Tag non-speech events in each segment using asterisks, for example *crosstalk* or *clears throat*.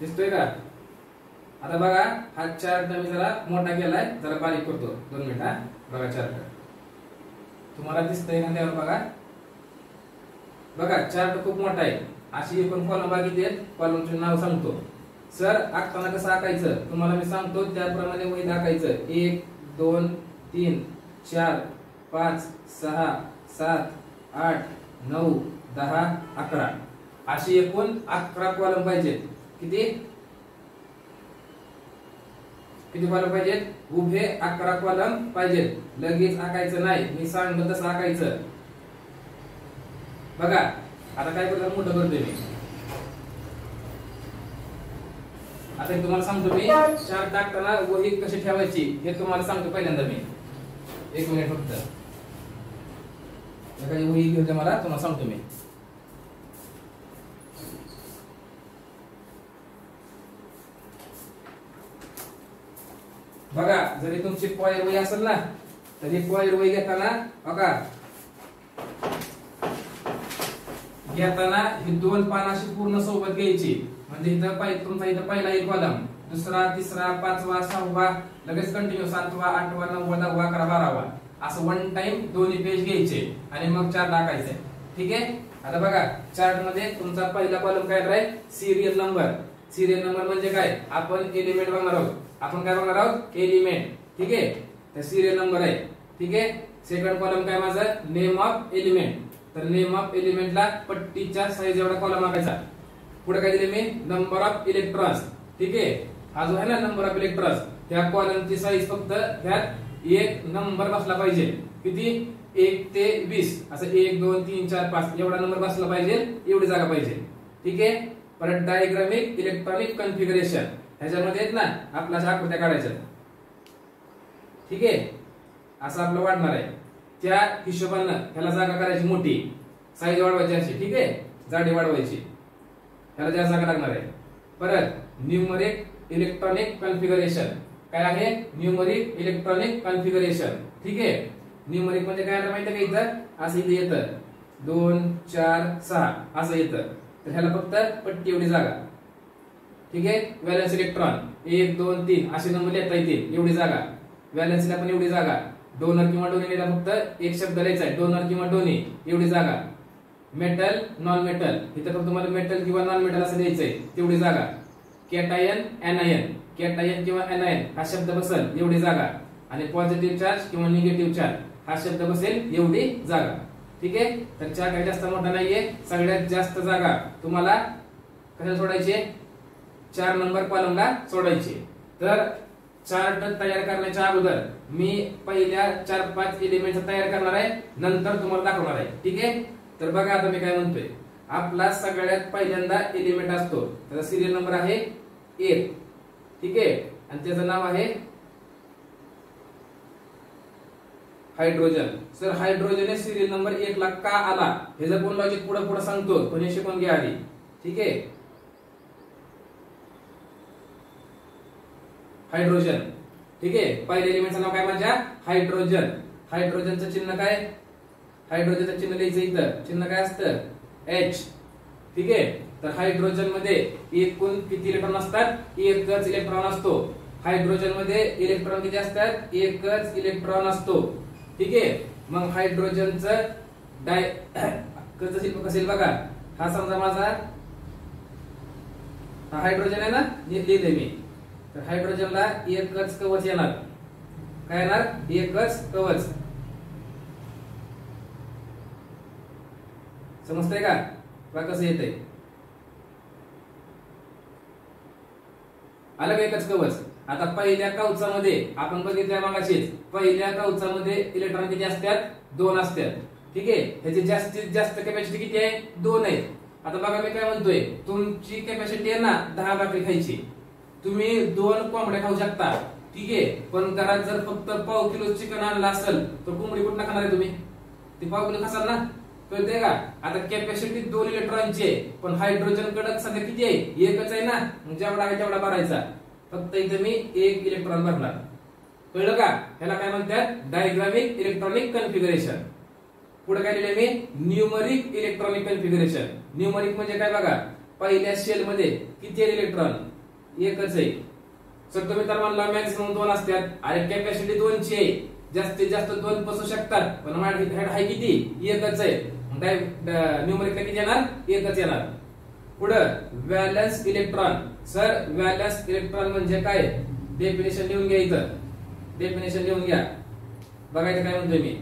दिसतोय का? आता बघा हा चार्ट मी जरा मोठा केलाय जरा बारीक करतो. दोन मिनिट हा. बघा चार्ट तुम्हाला दिसतंय ना त्यावर बघा? बघा चार्ट खूप मोठा आहे. अशी एकूण कॉलम बाकी कॉलमचे नाव सांगतो. सर आखताना कसं आखायचं? तुम्हाला मी सांगतो त्याप्रमाणे वही दाखायचं. एक दोन तीन चार पाच सहा सात आठ नऊ दहा अकरा. अशी एकूण अकरा कॉलम पाहिजेत. किती? किती कॉलम पाहिजेत? उभे अकरा कॉलम पाहिजेत. लगेच आकायचं नाही. मी सांगतो तसं आकायचं. बघा आता काय करतो? मोठं करतोय मी. आता हे तुम्हाला सांगतो मी. चार टाकताना वही कशी ठेवायची हे तुम्हाला सांगतो पहिल्यांदा मी. एक मिनिट फक्त. एखादी वही घेऊ मला तुम्हाला सांगतो मी. बघा जरी तुमची कॉयर वही असेल ना तरी कॉयर वही घेताना बघा. घेताना ही दोन पान अशी पूर्ण सोबत घ्यायची. म्हणजे इथं तुमचा इथं पहिला एक कॉलम दुसरा तिसरा पाचवा सहावा लगेच कंटिन्यू सातवा आठवा नववा दहावा अकरा बारावा. असं वन टाइम दोन्ही पेज घ्यायचे आणि मग चार टाकायचे ठीक आहे? आता बघा चार्टमध्ये तुमचा पहिला कॉलम काय राहील सिरियल नंबर सिरियल नंबर म्हणजे काय? आपण एलिमेंट बघणार आहोत. आपण काय बघणार आहोत? एलिमेंट ठीक आहे? तर सिरियल नंबर आहे. ठीक आहे? सेकंड कॉलम काय माझं? नेम ऑफ एलिमेंट तर नेम ऑफ एलिमेंटला पट्टीच्या साईज एवढा कॉलम आणायचा पुढे काय दिले मी? नंबर ऑफ इलेक्ट्रॉन्स ठीक आहे? हा जो आहे ना नंबर ऑफ इलेक्ट्रॉन्स त्या कॉलमची साईज फक्त त्यात एक नंबर बसला पाहिजे. किती? एक ते वीस. असं एक दोन तीन चार पाच एवढा नंबर बसला पाहिजे एवढी जागा पाहिजे. ठीक आहे? परत डायग्रामिक इलेक्ट्रॉनिक कन्फिगरेशन ह्याच्यामध्ये आहेत ना आपल्या आकृत्या काढायच्या ठीक आहे? असं आपलं वाढणार आहे. त्या हिशोबानं ह्याला जागा करायची मोठी. साईज वाढवायची अशी. ठीक आहे? जाडी वाढवायची. ह्याला जास्त जागा लागणार आहे. परत न्यूमरिक इलेक्ट्रॉनिक कन्फिगरेशन काय आहे? न्यूमरिक इलेक्ट्रॉनिक कन्फिगरेशन ठीक आहे? न्यूमरिक म्हणजे काय माहिती का इथं? असं इथे येतं. दोन चार सहा. असं येतं. तर ह्याला फक्त पट्टी एवढी जागा. ठीक आहे? व्हॅलन्स इलेक्ट्रॉन एक दोन तीन. असे नंबर लिहिता येतील. एवढी जागा. व्हॅलन्सला पण एवढी जागा. डोनर किंवा डोनीला फक्त एक शब्द लिहायचा आहे. डोनर किंवा डोनी एवढी जागा. मेटल नॉन मेटल इथं फक्त तुम्हाला मेटल किंवा नॉन मेटल असं लिहायचंय तेवढी जागा. कॅटायन एनायन कॅटायन किंवा एनायन हा शब्द बसेल. एवढी जागा. आणि पॉझिटिव्ह चार्ज किंवा निगेटिव्ह चार्ज हा शब्द बसेल. एवढी जागा. ठीक आहे? तर चार काही जास्त मोठा नाहीये. सगळ्यात जास्त जागा तुम्हाला कशा सोडायची? चार नंबर कॉलमला सोडायची. तर चार्ट तयार करण्याच्या अगोदर मी पहिल्या चार पाच एलिमेंट तयार करणार आहे. नंतर तुम्हाला दाखवणार आहे. ठीक आहे? तर बघा आता मी काय म्हणतोय. आपला सगळ्यात पहिल्यांदा एलिमेंट असतो. त्याचा सिरियल नंबर आहे एक. ठीक आहे? आणि त्याचं नाव आहे hydrogen. Sir hydrogen serial number एक ला का आला? हे जर कोण लॉजिक पुढे पुढे सांगतो पण हे शिकून घ्या आधी. ठीक आहे? हायड्रोजन. ठीक आहे? पहिले एलिमेंटचं नाव काय माझ्या? हायड्रोजन. हायड्रोजनचं चिन्ह काय? हायड्रोजनचं चिन्ह लिहायचं इथं. चिन्ह काय असतं? एच ठीक आहे? तर हायड्रोजनमध्ये एकूण किती इलेक्ट्रॉन असतात? एकच इलेक्ट्रॉन असतो. हायड्रोजनमध्ये इलेक्ट्रॉन किती असतात? एकच इलेक्ट्रॉन असतो. ठीक आहे? मग हायड्रोजनचं डाय कसं शिल्प कसेल बघा. हा समजा माझा हा हायड्रोजन आहे ना? लिहिले मी. तर हायड्रोजनला एकच कवच येणार. काय येणार? एकच कवच. समजतंय का? बघा कसं येतंय. आलं का एकच कवच? आता पहिल्या कवचामध्ये आपण बघितल्या मागाशीच पहिल्या कवचामध्ये इलेक्ट्रॉन किती असतात? दोन असतात. ठीक आहे? ह्याची जास्तीत जास्त कॅपॅसिटी किती आहे? दोन आहे. आता बघा मी काय म्हणतोय तुमची कॅपॅसिटी आहे ना दहा भाकरी खायची. तुम्ही दोन कोंबड्या खाऊ शकता. ठीक आहे? पण घरात जर फक्त पाव किलो चिकन आणलं असेल तर कोंबडी कुठं खाणार आहे तुम्ही? ते पाव किलो खासाल ना? कळते का? आता कॅपॅसिटी दोन इलेक्ट्रॉनची आहे पण हायड्रोजन कडक सध्या किती आहे? एकच आहे ना? जेवढा आहे तेवढा भरायचा. फक्त इथे मी एक इलेक्ट्रॉन भरणार. कळलं का? ह्याला काय म्हणतात? डायग्रामिक इलेक्ट्रॉनिक कन्फिगरेशन पुढे काय लिहिले मी? न्यूमरिक इलेक्ट्रॉनिक कन्फिगरेशन न्यूमरिक म्हणजे काय बघा? पहिल्या शेल मध्ये किती आहेत इलेक्ट्रॉन एकच आहे. सर तुम्ही तर म्हणला मॅक्सिमम दोन असतात. आणि कॅपॅसिटी दोनची आहे. जास्तीत जास्त दोन बसू शकतात. पण माझी हेड आहे किती? एकच आहे. न्यूमरिक किती येणार? एकच येणार. पुढं इलेक्ट्रॉन. सर व्हॅलन्स इलेक्ट्रॉन म्हणजे काय? डेफिनेशन लिहून घ्या इथं. डेफिनेशन लिहून घ्या. काय म्हणतोय मी.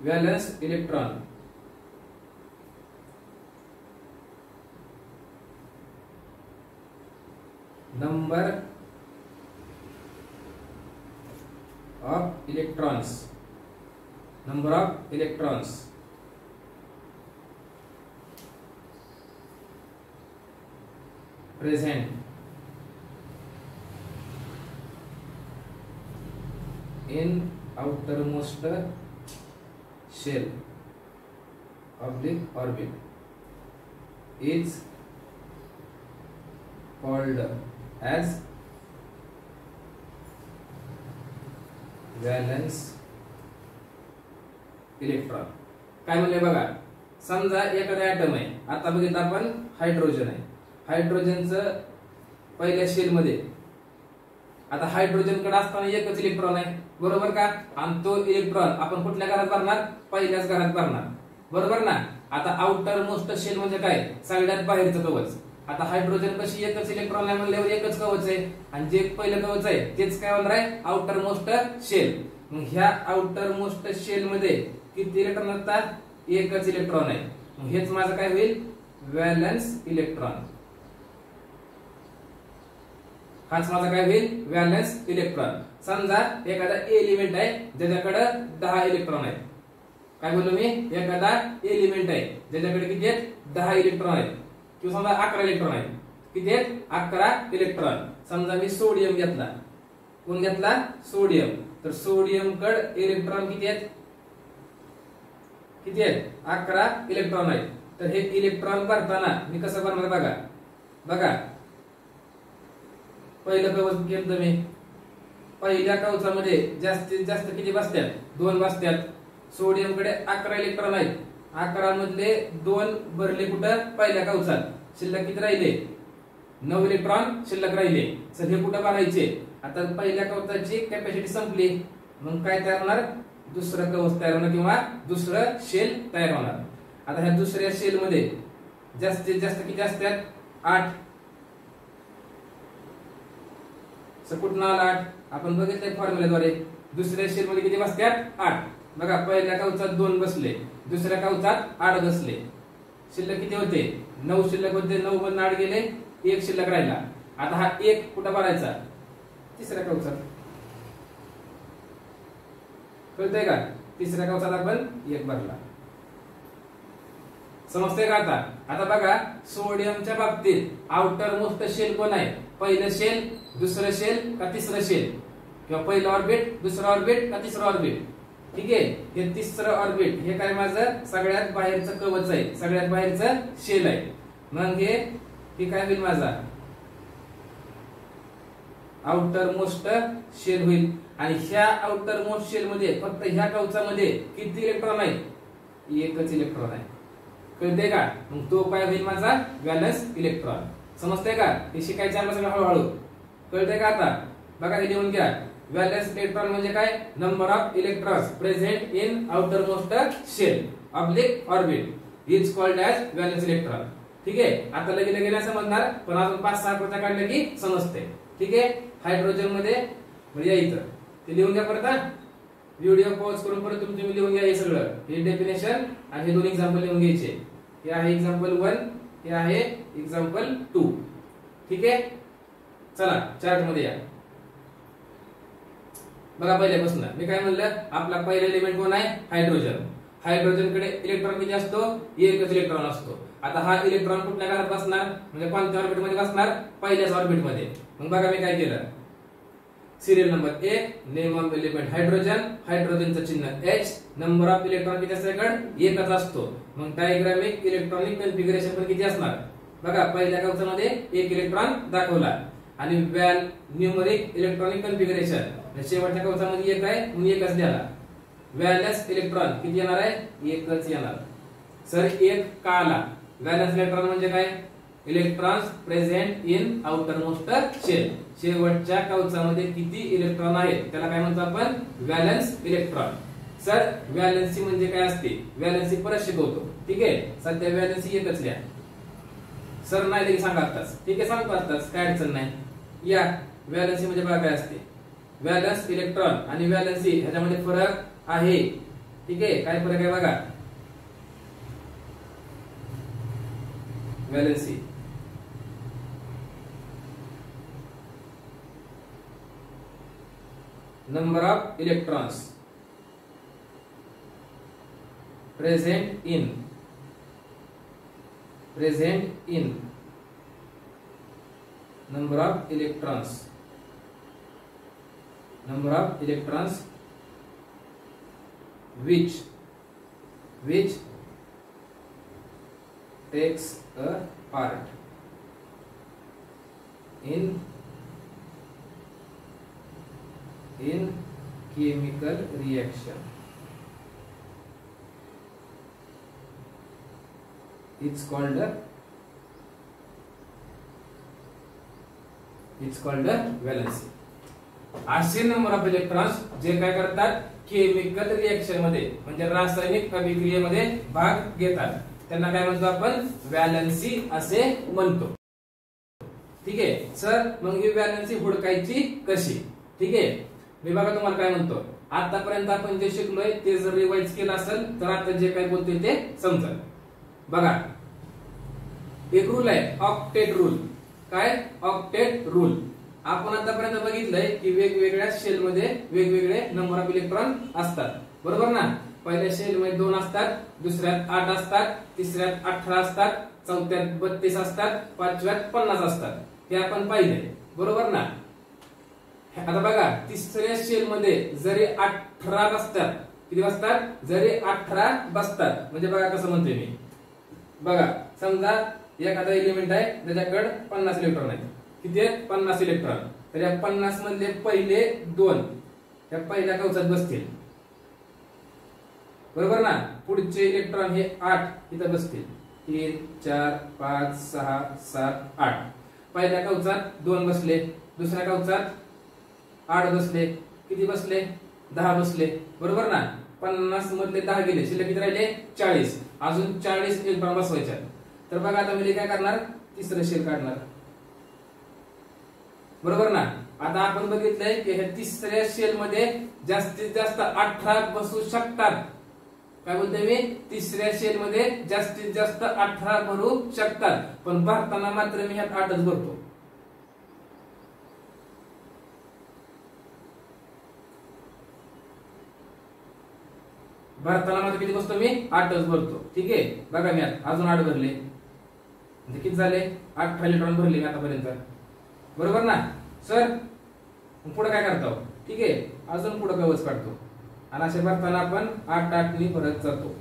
Valence electron. number of electrons number of electrons. Present. In outermost shell of the orbit is called as valence electron काय म्हणले बघा? समजा एखादा ऍटम आहे. आता बघितलं आपण हायड्रोजन आहे. हायड्रोजनचं पहिल्या शेल मध्ये. आता हायड्रोजनकडे असताना एकच इलेक्ट्रॉन आहे. बरोबर का? आणि तो इलेक्ट्रॉन आपण कुठल्या घरात भरणार? पहिल्याच घरात भरणार. बरोबर ना? आता आउटर मोस्ट शेल म्हणजे काय? सगळ्यात बाहेरचं कवच. आता हायड्रोजन कशी एकच इलेक्ट्रॉन आहे म्हणल्यावर एकच कवच आहे. आणि जे पहिलं कवच आहे तेच काय होणार आहे? आउटर मोस्ट शेल मग ह्या आउटर मोस्ट शेल मध्ये किती इलेक्ट्रॉन असतात एकच इलेक्ट्रॉन आहे. मग हेच माझं काय होईल? व्हॅलन्स इलेक्ट्रॉन हाच माझा काय होईल? व्हॅलन्स इलेक्ट्रॉन समजा एखादा एलिमेंट आहे ज्याच्याकडे दहा इलेक्ट्रॉन आहेत काय बोललो मी? एखादा एलिमेंट आहे ज्याच्याकडे किती आहेत? दहा इलेक्ट्रॉन आहेत. किंवा समजा अकरा इलेक्ट्रॉन आहेत. किती आहेत? अकरा इलेक्ट्रॉन समजा मी सोडियम घेतला. कोण घेतला? सोडियम तर सोडियम कड इलेक्ट्रॉन किती आहेत? किती आहेत? अकरा इलेक्ट्रॉन आहेत. तर हे इलेक्ट्रॉन भरताना मी कसं भरणार बघा. बघा. पहिलं कवच केलं मी पहिल्या कवचामध्ये जास्तीत जास्त किती बसतात दोन बसतात सोडियमकडे अकरा इलेक्ट्रॉन आहेत. अकरा मधले दोन भरले कुठं? पहिल्या कवचात. शिल्लक किती राहिले? नऊ इलेक्ट्रॉन शिल्लक राहिले. सर कुठं भरायचे? आता पहिल्या कवचाची कॅपॅसिटी संपली. मग काय तयार होणार? दुसरं कवच तयार होणार किंवा दुसरं शेल तयार होणार. आता ह्या दुसऱ्या शेल मध्ये जास्तीत जास्त किती असतात? आठ. सर कुठं आला आठ? आपण बघितलंय फॉर्म्युल्याद्वारे दुसऱ्या शेल मध्ये किती बसतात आठ. बघा पहिल्या कवचात दोन बसले. दुसऱ्या कवचात आठ बसले. शिल्लक किती होते? नऊ शिल्लक होते. नऊ मधून आठ गेले. एक शिल्लक राहिला. आता हा एक कुठं भरायचा? तिसऱ्या कवचात कळतंय का? तिसऱ्या कवचा आपण एक भरला. समजतंय का आता? आता बघा सोडियमच्या बाबतीत आउटर मोस्ट शेल कोण आहे? पहिलं शेल दुसरं शेल का तिसरं शेल किंवा पहिलं ऑर्बिट दुसरं ऑर्बिट का तिसरं ऑर्बिट ठीक आहे? हे तिसरं ऑर्बिट हे काय माझं? सगळ्यात बाहेरचं कवच आहे. सगळ्यात बाहेरचं शेल आहे. मग हे काय होईल माझा? आउटर मोस्ट शेल होईल. आणि ह्या आउटर मोस्ट शेल मध्ये फक्त ह्या कवचामध्ये किती इलेक्ट्रॉन आहे? एकच इलेक्ट्रॉन आहे. कळते का? मग तो काय होईल माझा? व्हॅलन्स इलेक्ट्रॉन समजते का? हे शिकायचं आम्हाला सगळं हळूहळू. कळते का आता? बघा हे लिहून घ्या. व्हॅलन्स इलेक्ट्रॉन म्हणजे काय? Number of electrons present in outermost shell oblique orbit is called as valence electron ठीक आहे? आता लगे लगे नाही समजणार पण अजून पाच सहा कृत्या काढलं की समजते ठीक आहे? हायड्रोजनमध्ये म्हणजे इथं. ते लिहून घ्या परत व्हिडिओ पॉज करून परत तुम्ही लिहून घ्या हे सगळं. हे डेफिनेशन आणि हे दोन एक्झाम्पल लिहून घ्यायचे. हे आहे एक्झाम्पल वन हे आहे एक्झाम्पल टू ठीक आहे? चला चार्टमध्ये या. बघा पहिल्यापासून. मी काय म्हणलं? आपला पहिला एलिमेंट कोण आहे? हायड्रोजन हायड्रोजनकडे इलेक्ट्रॉन किती असतो? एकच इलेक्ट्रॉन असतो. आता हा इलेक्ट्रॉन कुठल्या घरात बसणार? म्हणजे कोणत्या ऑर्बिटमध्ये बसणार? पहिल्याच ऑर्बिटमध्ये. मग बघा मी काय केलं. सिरियल नंबर एक नेम ऑफ एलिमेंट हायड्रोजन हायड्रोजनचं चिन्ह एच नंबर ऑफ इलेक्ट्रॉन किती असल्याकडे एकच असतो. मग डायग्रामिक इलेक्ट्रॉनिक कन्फिगरेशन पण किती असणार? बघा पहिल्या कवचामध्ये एक इलेक्ट्रॉन दाखवला. आणि व्हॅल न्यूमरिक इलेक्ट्रॉनिक कन्फिगरेशन शेवटच्या कवचामध्ये एक आहे म्हणून एकच द्याला व्हॅलन्स इलेक्ट्रॉन किती येणार आहे? एकच येणार. सर एक का आला? व्हॅलन्स इलेक्ट्रॉन म्हणजे काय? Electrons present in outer most shell शेवटच्या कवचामध्ये किती इलेक्ट्रॉन आहेत? त्याला काय म्हणतो आपण? व्हॅलन्स इलेक्ट्रॉन सर व्हॅलन्सी म्हणजे काय असते? व्हॅलन्सी परत शिकवतो. ठीक आहे? सध्या व्हॅलन्सी एकच लिहा. सर नाही तरी सांगा आत्ताच. ठीक आहे सांगतो आत्ताच. काय अडचण नाही. या. व्हॅलन्सी म्हणजे बघा काय असते. व्हॅलन्स इलेक्ट्रॉन आणि व्हॅलन्सी ह्याच्यामध्ये फरक आहे. ठीक आहे? काय फरक आहे बघा. Valency number of electrons present in present in. Number of electrons. Number of electrons which which takes a part in in chemical reaction. It's called a it's called a असे नंबर ऑफ इलेक्ट्रॉन्स जे काय करतात? Chemical रिएक्शनमध्ये म्हणजे रासायनिक अभिक्रियेमध्ये भाग घेतात. त्यांना काय म्हणतो आपण? व्हॅलन्सी असे म्हणतो. ठीक आहे? सर मग ही व्हॅलन्सी हुडकायची कशी? ठीक आहे? मी बघा तुम्हाला काय म्हणतो. आतापर्यंत आपण जे शिकलोय ते जर रिवाइज केलं असेल तर आता जे काय बोलतोय ते समजा बघा. एक रूल आहे ऑक्टेट रूल काय? ऑक्टेट रूल आपण आतापर्यंत बघितलंय की वेगवेगळ्या शेल मध्ये वेगवेगळे नंबर ऑफ इलेक्ट्रॉन असतात. बरोबर ना? पहिल्या शेल मध्ये दोन असतात दुसऱ्यात आठ असतात तिसऱ्यात अठरा असतात चौथ्यात बत्तीस असतात पाचव्यात पन्नास असतात. हे आपण पाहिले बरोबर ना? आता बघा तिसऱ्या शेल मध्ये जरी अठरा बसतात किती बसतात? जरी अठरा बसतात. म्हणजे बघा कसं म्हणतोय मी. बघा समजा एखादा एलिमेंट आहे त्याच्याकडे पन्नास इलेक्ट्रॉन आहेत. किती आहेत? पन्नास इलेक्ट्रॉन तर या पन्नास मधले पहिले दोन या पहिल्या कवचात बसतील. बरोबर ना? पुढचे इलेक्ट्रॉन हे आठ इथं बसतील. तीन चार पाच सहा सात आठ. पहिल्या कवचात दोन बसले दुसऱ्या कवचात आठ बसले किती बसले? दहा बसले. बरोबर ना? पन्नास मधले दहा गेले. शिल्लक किती राहिले? चाळीस. अजून चाळीस इलेक्ट्रॉन बसवायच्या. तर बघा आता मी काय करणार? तिसरं शेर काढणार. बरोबर ना? आता आपण बघितलंय की ह्या तिसऱ्या शेल मध्ये जास्तीत जास्त अठरा बसू शकतात. काय बोलतोय मी? तिसऱ्या शेल मध्ये जास्तीत जास्त अठरा भरू शकतात. पण भरताना मात्र मी ह्यात आठच भरतो. भरताना मात्र किती बसतो मी? आठच भरतो. ठीक आहे? बघा मी अजून आठ भरले. म्हणजे किती झाले? आठ इलेक्ट्रॉन भरले मी आतापर्यंत. बरोबर ना? सर पुढे काय करतो? ठीक आहे? अजून पुढे कवच काढतो. आणि असे भरताना आपण आठ आठनी भरत जातो.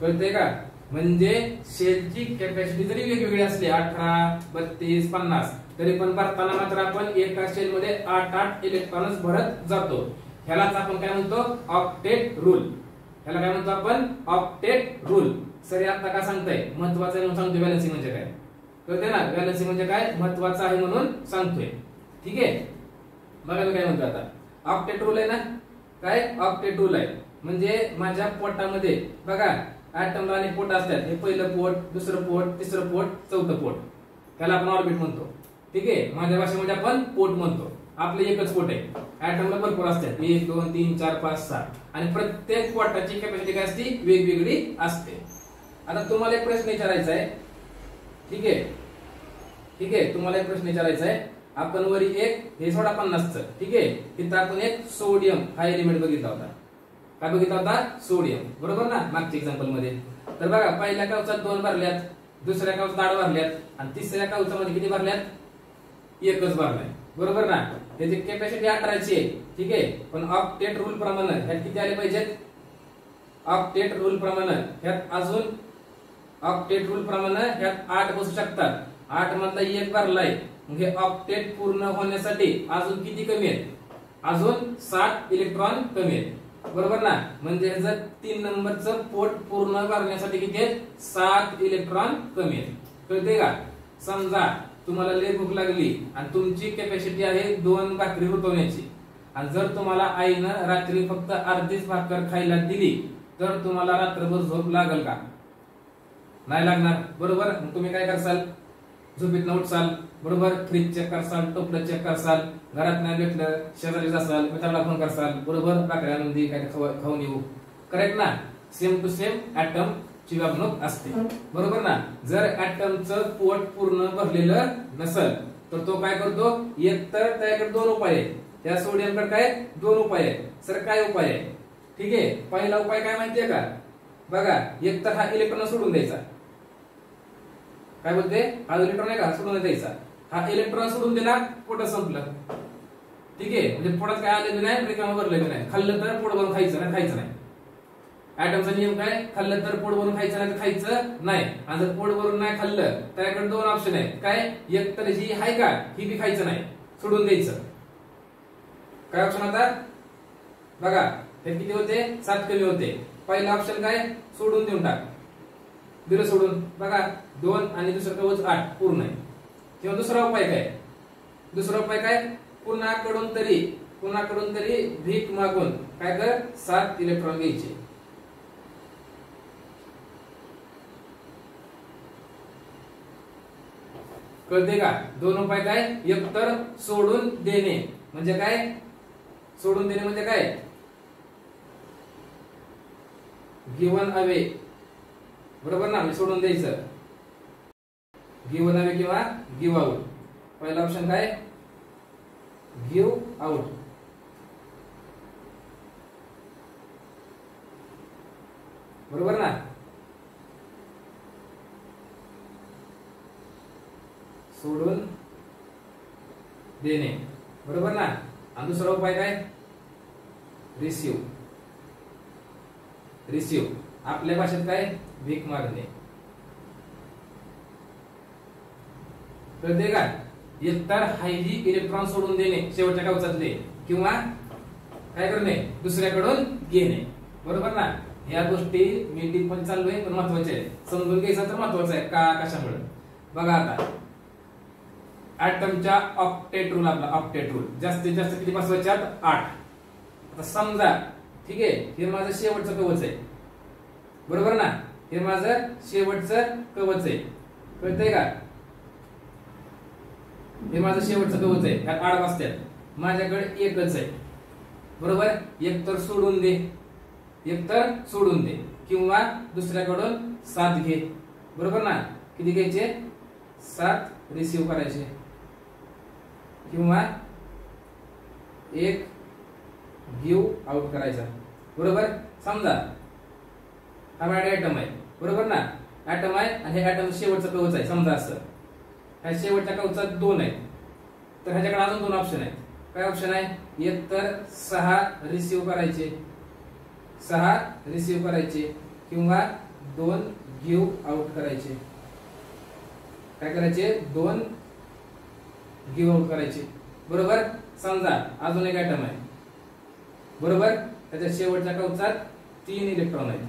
कळतंय का? म्हणजे शेलची कॅपॅसिटी जरी वेगवेगळी असली अठरा बत्तीस पन्नास तरी पण भरताना मात्र आपण एका शेलमध्ये आठ आठ इलेक्ट्रॉनच भरत जातो. ह्यालाच आपण काय म्हणतो? ऑक्टेट रूल याला काय म्हणतो आपण? ऑक्टेट रूल सर हे आता काय सांगताय? महत्वाचं आहे म्हणून सांगतोय. बॅलन्सिंग म्हणजे काय? कळते ना? बॅलन्सिंग म्हणजे काय? महत्वाचं आहे म्हणून सांगतोय. ठीक आहे? बघा मी काय म्हणतो आता. ऑक्टेट रूल आहे ना? काय? ऑक्टेट रूल आहे. म्हणजे माझ्या पोटामध्ये बघा ऍटमला आणि पोट असतात. हे पहिलं पोट दुसरं पोट तिसरं पोट चौथं पोट. त्याला आपण ऑर्बिट म्हणतो. ठीक आहे? माझ्या भाषेमध्ये आपण पोट म्हणतो. आपलं एकच पोट आहे. ऍटमला भरपूर असतात. एक दोन तीन चार पाच सहा आणि प्रत्येक पोटाची कॅपॅसिटी काय असते? वेगवेगळी असते. आता तुम्हाला एक प्रश्न विचारायचा आहे. ठीक आहे? ठीक आहे? तुम्हाला एक प्रश्न विचारायचा आहे. आपण वरी एक हे सोडा पन्नासच. ठीक आहे? तिथं आपण एक सोडियम हा एलिमेंट बघितला होता. काय बघितला होता? सोडियम बरोबर ना? मागच्या एक्झाम्पलमध्ये. तर बघा पहिल्या कावचात दोन भरल्यात. दुसऱ्या कावचात आठ भरल्यात. आणि तिसऱ्या कावचामध्ये किती भरल्यात? एकच भरलाय. बरोबर ना? त्याची कॅपॅसिटी अठराची आहे ठीक आहे? पण ऑक्टेट रूल प्रमाणे ह्यात किती आले पाहिजेत? ऑक्टेट रूल प्रमाणे ह्यात अजून ऑक्टेट रूल प्रमाणे ह्यात आठ बसू शकतात. आठ मधला एक भरलाय. मग हे ऑक्टेट पूर्ण होण्यासाठी अजून किती कमी आहेत? अजून सात इलेक्ट्रॉन कमी आहेत. बरोबर ना? म्हणजे ह्याचं तीन नंबरचं पोट पूर्ण करण्यासाठी किती आहेत? सात इलेक्ट्रॉन कमी आहेत. कळते का? समजा तुम्हाला लय भूक लागली आणि तुमची कॅपॅसिटी आहे दोन भाकरी रुतवण्याची आणि जर तुम्हाला आईनं रात्री फक्त अर्धीच भाकर खायला दिली तर तुम्हाला रात्रभर झोप लागल का? नाही लागणार. बरोबर? तुम्ही काय करसाल? झोपेत उठसाल. बरोबर? फ्रीज चेक करसाल टोपलं चेक करसाल घरात नाही भेटलं शेजारी जासाल मित्राला फोन करसाल बरोबर? बाकऱ्यामध्ये काय खाऊ खाऊन येऊ. करेक्ट ना? सेम टू सेम ऍटम ची वागणूक असते बरोबर ना? जर ऍटमचं पोट पूर्ण भरलेलं नसल तर तो काय करतो? एक तर त्याकडे दोन उपाय आहेत. त्या सोडियमकडे काय? दोन उपाय आहेत. सर काय उपाय आहे? ठीक आहे? पहिला उपाय काय माहितीये का? बघा एक तर हा इलेक्ट्रॉन सोडून द्यायचा. काय बोलते? हा इलेक्ट्रॉन आहे का सोडून द्यायचा. हा इलेक्ट्रॉन सोडून दिला पोट संपलं. ठीक आहे? म्हणजे पोटात काय आलेलं नाही रिकामा भरलेलं नाही. खाल्लं तर पोट भरून खायचं नाही खायचं नाही. ऍटमचा नियम काय? खाल्लं तर पोट भरून खायचं नाही तर खायचं नाही. आणि जर पोट भरून नाही खाल्लं त्याकडे दोन ऑप्शन आहेत. काय? एक तर ही आहे का ही बी खायचं नाही. सोडून द्यायचं. काय ऑप्शन आता? बघा हे किती होते? सात कमी होते. पहिला ऑप्शन काय? सोडून देऊन टाक. दिलं सोडून. बघा दोन आणि दुसरं कवच आठ पूर्ण आहे. किंवा दुसरा उपाय काय? दुसरा उपाय काय? पुन्हाकडून तरी पुन्हाकडून तरी भीक मागून. काय कर? सात इलेक्ट्रॉन घ्यायचे. कळते का? दोन उपाय काय? एक तर सोडून देणे. म्हणजे काय? सोडून देणे म्हणजे काय? गिवन अवे बरोबर ना? म्हणजे सोडून द्यायचं. गिवन अवे किंवा गिव्ह आउट पहिला ऑप्शन काय? गिव्ह आउट बरोबर ना? सोडून देणे. बरोबर ना? आणि दुसरा उपाय काय? रिसिव्ह रिसिव्ह आपल्या भाषेत काय? भीक मागणे. कळते का? एकतर हायली इलेक्ट्रॉन सोडून देणे शेवटच्या कवचातले किंवा काय करणे? दुसऱ्याकडून घेणे. बरोबर ना? या गोष्टी मीटिंग पण चालू आहे पण महत्त्वाचे आहे समजून घ्यायचं तर महत्वाचं आहे का? कशामुळे? बघा आता. ऍटमच्या ऑक्टेट रूल आपला ऑक्टेट रूल जास्तीत जास्त किती बसवायच्यात आठ. आता समजा ठीक आहे हे माझं शेवटचं कवच आहे. बरोबर ना? हे माझं शेवटचं कवच आहे. कळतंय का? हे माझं शेवटचं कवच आहे. ह्यात आठ वाजत्यात. माझ्याकडे एकच आहे. बरोबर? एक तर सोडून दे. एक तर सोडून दे. किंवा दुसऱ्याकडून सात घे. बरोबर ना? किती घ्यायचे? सात रिसिव्ह करायचे. किंवा एक गिव्ह आउट करायचा. बरोबर? समजा हा माझ्या ऍटम आहे. बरोबर ना? ऍटम आहे आणि हे ऍटम शेवटचा कवच आहे. समजा असं. ह्या शेवटच्या कवचात दोन आहेत. तर ह्याच्याकडे अजून दोन ऑप्शन आहेत. काय ऑप्शन आहे? एक तर सहा रिसिव्ह करायचे. सहा रिसिव्ह करायचे किंवा दोन गिव्ह आउट करायचे. काय करायचे? दोन गिव्ह आउट करायचे. बरोबर? समजा अजून एक आयटम आहे. बरोबर? त्याच्या शेवटच्या कवचात तीन इलेक्ट्रॉन आहेत.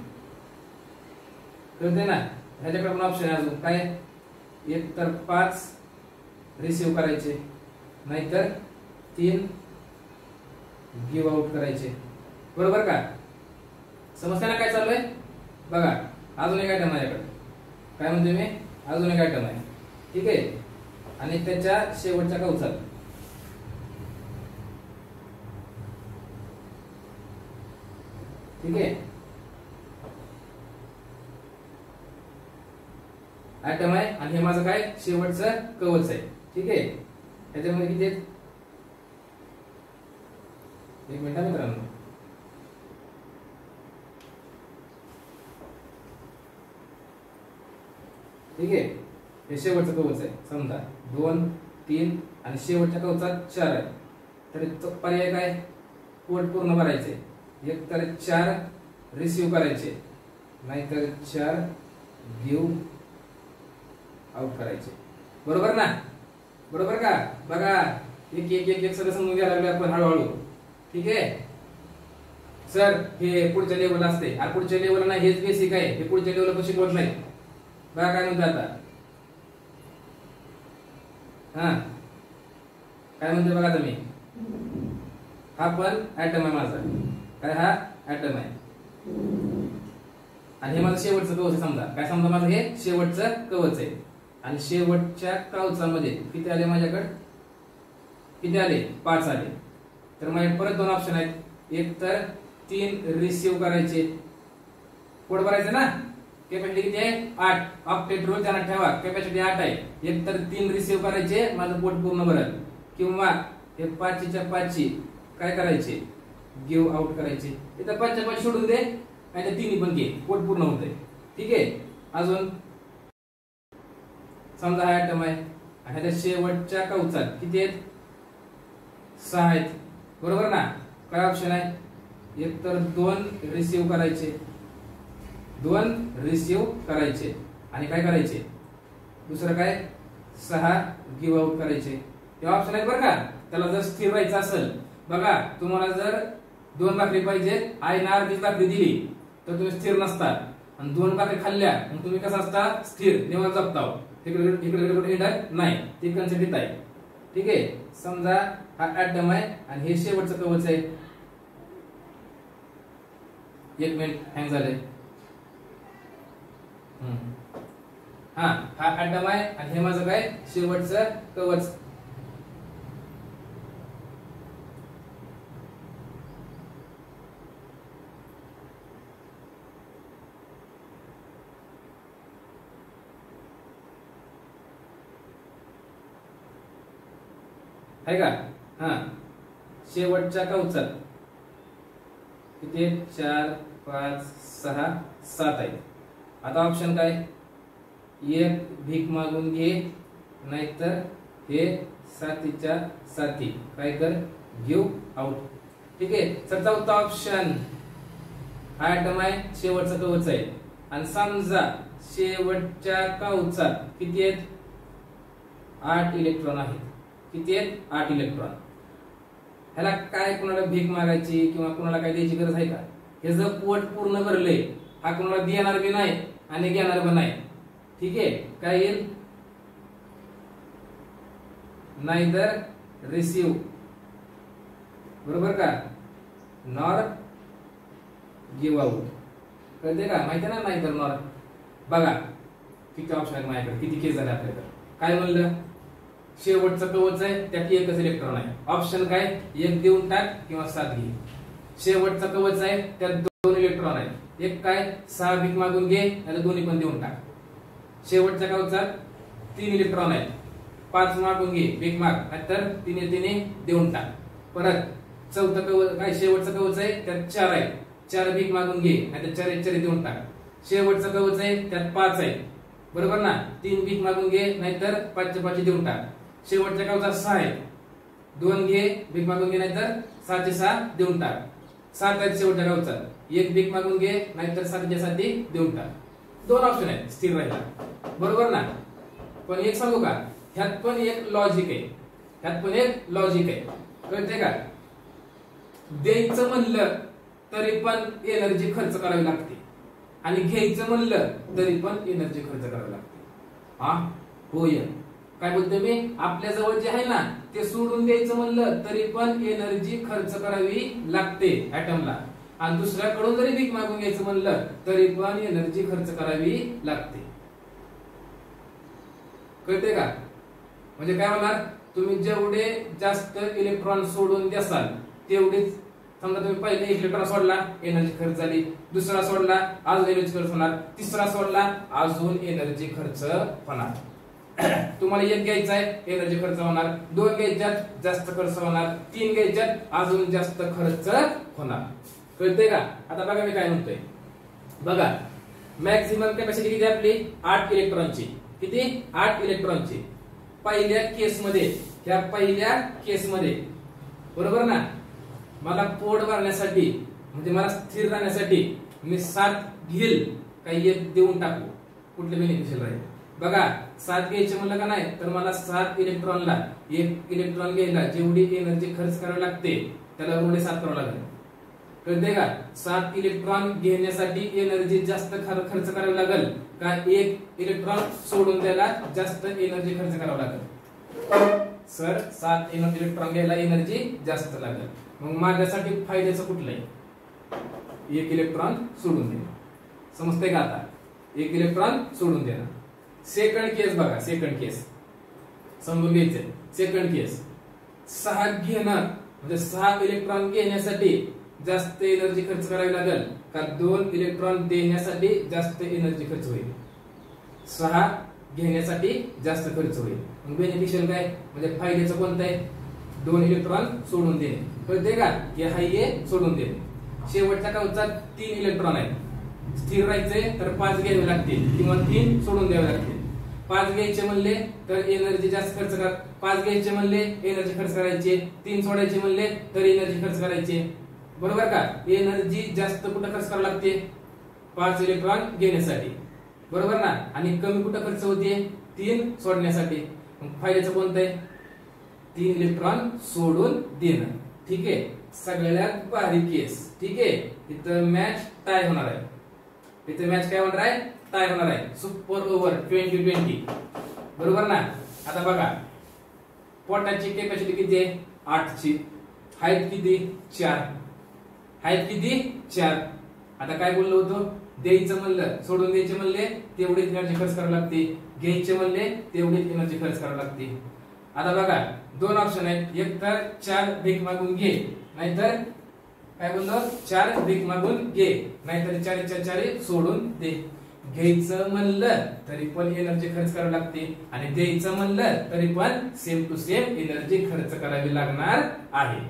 कळते ना? ह्याच्याकडे पण ऑप्शन आहे अजून. काय? एक तर पाच रिसिव्ह करायचे. नाहीतर तीन गिव्ह आउट करायचे. बरोबर का? समस्या ना काय चालू आहे बघा अजून एक आयटम माझ्याकडे काय म्हणते मी? अजून एक आयटम आहे. ठीक आहे? आणि त्याच्या शेवटच्या कवचात ठीक आहे? आयटम आहे आणि हे माझं काय? शेवटचं कवच आहे. ठीक आहे? त्याच्यामध्ये किती आहेत? एक मिनिट मित्रांनो. ठीक आहे? हे शेवटचं कवच आहे. समजा दोन तीन आणि शेवटच्या कवचात चार आहे तर पर्याय काय? पोट पूर्ण भरायचे. एक तर चार रिसिव्ह करायचे. नाहीतर चार घेऊ आउट करायचे. बरोबर ना? बरोबर का? बघा एक एक एक एक सगळं समजून घ्यायला लागलं आपण हळूहळू. ठीक आहे? सर हे पुढच्या लेवल असते. आणि पुढच्या लेवल नाही हेच बेसिक आहे. हे पुढच्या लेवल शिकवत नाही? बघा काय म्हणतात आता. हा. काय म्हणते बघा तुम्ही? हा पण ऍटम आहे माझा. काय हा? ऍटम आहे. आणि हे माझं शेवटचं कवच आहे समजा. काय समजा माझं हे? शेवटचं कवच आहे. आणि शेवटच्या कवचामध्ये किती आले माझ्याकडे? किती आले? पाच आले. तर माझे परत दोन ऑप्शन आहेत. एक तर तीन रिसिव्ह करायचे. कोड भरायचं ना? कॅपॅसिटी किती आहे? आठ. ऑक्टेट रोज त्यांना ठेवा. कॅपॅसिटी आठ आहे. एक तर तीन रिसिव्ह करायचे. माझं पोट पूर्ण भरल. किंवा हे पाचशेच्या पाचची काय करायचे? गिव आउट करायचे. इथं पाचच्या पाच सोडून दे. आणि तिन्ही पण घे. पोट पूर्ण होते ठीक आहे? अजून? समजा हा आयटम आहे. आणि ह्याच्या शेवटच्या कवचात किती आहेत? सहा आहेत. बरोबर ना? काय ऑप्शन आहे? एक तर दोन रिसिव्ह करायचे. दोन रिसिव्ह करायचे. आणि काय करायचे? दुसरं काय? सहा गिव्ह आउट करायचे. हे ऑप्शन आहे बरं का? त्याला जर स्थिर व्हायचं असेल बघा तुम्हाला जर दोन भाकरी पाहिजे आईने अर्धीच भाकरी दिली तर तुम्ही स्थिर नसता. आणि दोन भाकरी खाल्ल्या मग तुम्ही कसं असता? स्थिर निवड जपताव हो. इकडे इकडे कुठे हिंडत नाही. ती कन्सेप्ट आहे. ठीक आहे? समजा हा ऍटम आहे आणि हे शेवटचं कवच आहे. एक मिनिट हँग झालंय. हा हा ऍटम आहे आणि हे माझं काय? शेवटचं कवच. आहे का? हा. शेवटच्या कवचात किती? चार पाच सहा सात आहेत. आता ऑप्शन काय? एक भीक मागून घे नाहीतर हे साथीच्या साथी. काय कर? गिव्ह आउट ठीक आहे? तर चौथा ऑप्शन हा आयटम आहे शेवटचा कवच आहे. आणि समजा शेवटच्या कवचात किती आहेत? आठ इलेक्ट्रॉन आहेत. किती आहेत? आठ इलेक्ट्रॉन ह्याला काय कोणाला भीक मागायची किंवा कोणाला काय द्यायची गरज आहे का? हे जर पोट पूर्ण भरले हा कोणाला देणार बी नाही आणि घेणार पण नाही. ठीक आहे? काय येईल? नाहीतर रिसिव्ह बरोबर का? नॉर गिव्ह आउट कळते का? माहिती ना नाहीतर नॉर बघा किती ऑप्शन आहेत माझ्याकडे किती केस झाले आपल्याकडे. काय म्हणलं? शेवटचं कवच आहे त्यात एकच इलेक्ट्रॉन आहे. ऑप्शन काय? एक देऊन टाक किंवा सात घे. शेवटचं कवच आहे त्यात दोन इलेक्ट्रॉन आहेत. एक काय सहा भीक मागून घे आणि दोन्ही पण देऊन टाक. शेवटच्या कवचात तीन इलेक्ट्रॉन आहेत. पाच मागून घे भीक माग. नाहीतर तिने तिने देऊन टाक. परत चौथं कवच काय शेवटचं कवच आहे त्यात चार आहे चार भीक मागून घे नाहीतर चार चार देऊन टाक. शेवटचं कवच आहे त्यात पाच आहे बरोबर ना? तीन भीक मागून घे नाहीतर पाचशे पाचशे देऊन टाक. शेवटच्या कवचा सहा आहे दोन घे भीक मागून घे नाहीतर सहाचे सहा देऊन टाक. सात आहेत शेवटच्या गावचा एक भीक मागून घे नाहीतर सातशे साधी देऊन टाक. दोन ऑप्शन आहेत स्थिर राहिला. बरोबर ना? पण एक सांगू का? ह्यात पण एक लॉजिक आहे. ह्यात पण एक लॉजिक आहे. कळते का? द्यायचं म्हणलं तरी पण एनर्जी खर्च करावी लागते. आणि घ्यायचं म्हणलं तरी पण एनर्जी खर्च करावी लागते. हा? होय. काय बोलतो मी? आपल्या जवळ जे आहे ना ते सोडून द्यायचं म्हणलं तरी पण एनर्जी खर्च करावी लागते ऍटमला आणि दुसऱ्याकडून जरी भीक मागून घ्यायचं म्हणलं तरी पण एनर्जी खर्च करावी लागते. कळते का? म्हणजे काय होणार? तुम्ही जेवढे जास्त इलेक्ट्रॉन सोडून द्याल तेवढेच समजा तुम्ही पहिले एक इलेक्ट्रॉन सोडला एनर्जी खर्च झाली. दुसरा सोडला अजून एनर्जी खर्च होणार. तिसरा सोडला अजून एनर्जी खर्च होणार. *clears throat* तुम्हाला एक घ्यायचा आहे एनर्जी खर्च होणार. दोन घ्यायच्यात जास्त खर्च होणार. तीन घ्यायच्यात अजून जास्त खर्च होणार. कळतंय का? आता बघा मी काय म्हणतोय. बघा मॅक्झिमम कॅपॅसिटी किती आपली? आठ इलेक्ट्रॉनची किती? आठ इलेक्ट्रॉनची पहिल्या केसमध्ये ह्या पहिल्या केसमध्ये बरोबर ना? मला पोट भरण्यासाठी म्हणजे मला स्थिर राहण्यासाठी मी सात घेईल काही एक देऊन टाकू? कुठले बेनिफिशियल राहील? बघा सात घ्यायचे म्हणलं का नाही तर मला सात इलेक्ट्रॉनला एक इलेक्ट्रॉन घ्यायला जेवढी एनर्जी खर्च करावी लागते त्याला एवढे सात करावं लागेल. कळते का? सात इलेक्ट्रॉन घेण्यासाठी एनर्जी जास्त खर- खर्च करावी लागेल का एक इलेक्ट्रॉन सोडून द्यायला जास्त एनर्जी खर्च करावा लागेल? सर सात इलेक्ट्रॉन घ्यायला एनर्जी जास्त लागेल. मग माझ्यासाठी फायद्याचं कुठलं आहे? एक इलेक्ट्रॉन सोडून देणं. समजते का आता? एक इलेक्ट्रॉन सोडून देणं. सेकंड केस बघा सेकंड केस समजून घ्यायचं सेकंड केस सहा घेणं. म्हणजे सहा इलेक्ट्रॉन घेण्यासाठी जास्त एनर्जी खर्च करावी लागेल. का दोन इलेक्ट्रॉन देण्यासाठी जास्त एनर्जी खर्च होईल. सहा घेण्यासाठी जास्त खर्च होईल. मग बेनिफिशियल काय? म्हणजे फायद्याचं कोणतं आहे? दोन इलेक्ट्रॉन सोडून देणे. कळते का? की हाय सोडून देणे. शेवटच्या कवचात तीन इलेक्ट्रॉन आहेत स्थिर राहायचे तर पाच घ्यावे लागतील. किंवा तीन सोडून द्यावे लागतील. पाच घ्यायचे म्हणले तर एनर्जी जास्त खर्च कर. पाच घ्यायचे म्हणले एनर्जी खर्च करायचे. तीन सोडायचे म्हणले तर एनर्जी खर्च करायचे. बरोबर का? एनर्जी जास्त कुठं खर्च करावं लागते? पाच इलेक्ट्रॉन घेण्यासाठी. बरोबर ना? आणि कमी कुठं खर्च होते? तीन सोडण्यासाठी. मग फायद्याचं कोणतं आहे? तीन इलेक्ट्रॉन सोडून देणं. ठीक आहे? सगळ्यात भारी केस. ठीक आहे? इथं मॅच टाय होणार आहे. इथं मॅच काय होणार आहे? टाय होणार आहे. सुपर ओव्हर ट्वेंटी ट्वेंटी बरोबर ना? आता बघा. पोटाची कॅपॅसिटी किती आहे? आठची. हाईट किती? चार. हाईट किती? चार. आता काय बोललो होतो? द्यायचं म्हणलं सोडून द्यायचे म्हणले तेवढीच एनर्जी खर्च करावी लागते. घ्यायचे म्हणले तेवढीच एनर्जी खर्च करावी लागते. आता बघा दोन ऑप्शन आहेत. एक तर चार भीक मागून घे नाहीतर काय बोललो? चार भीक मागून घे नाहीतर चार चार सोडून दे. घ्यायचं म्हणलं तरी पण एनर्जी खर्च करावी लागते. आणि द्यायचं म्हणलं तरी पण सेम टू सेम एनर्जी खर्च करावी लागणार आहे.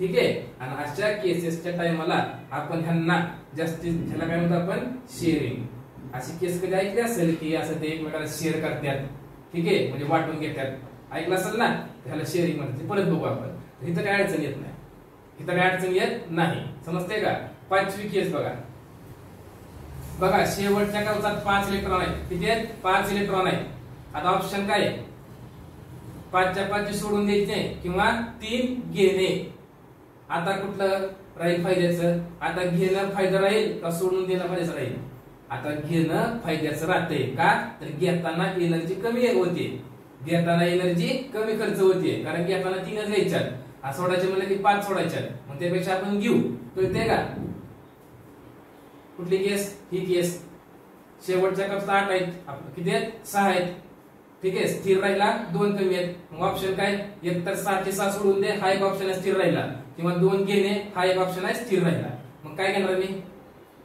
ठीक आहे? आणि अशा केसेसच्या टायमाला आपण ह्यांना जास्तीत ह्याला काय म्हणतो आपण? शेअरिंग अशी केस कधी ऐकली असेल की असं ते एकमेकाला शेअर करतात? ठीक आहे? म्हणजे वाटून घेतात. ऐकलं असेल ना ह्याला शेअरिंग म्हणतात. परत बघू आपण. इथं काय अडचण येत नाही. इथं काय अडचण येत नाही. समजते का? पाचवी केस बघा. बघा शेवटच्या कवचात पाच इलेक्ट्रॉन आहेत. किती आहेत? पाच इलेक्ट्रॉन आहेत. आता ऑप्शन काय आहे? पाचच्या पाचची सोडून द्यायचे किंवा तीन घेणे. आता कुठलं राहील फायद्याचं? आता घेणं फायदा राहील का सोडून देणं फायद्याचं राहील? आता घेणं फायद्याचं राहते का? तर घेताना एनर्जी कमी होते. घेताना एनर्जी कमी खर्च होते. कारण घेताना तीनच घ्यायच्यात. सोडायचे म्हणलं की पाच सोडायच्यात. मग त्यापेक्षा आपण घेऊ. कळते का? कुठली केस ही केस शेवटच्या कपचा आठ आहेत. किती आहेत? सहा आहेत. ठीक आहे? स्थिर राहिला दोन कमी आहेत. मग ऑप्शन काय? एक तर सहाचे सहा सोडून दे. हा एक ऑप्शन स्थिर राहिला. किंवा दोन घेणे हा एक ऑप्शन आहे स्थिर राहिला. मग काय घेणार मी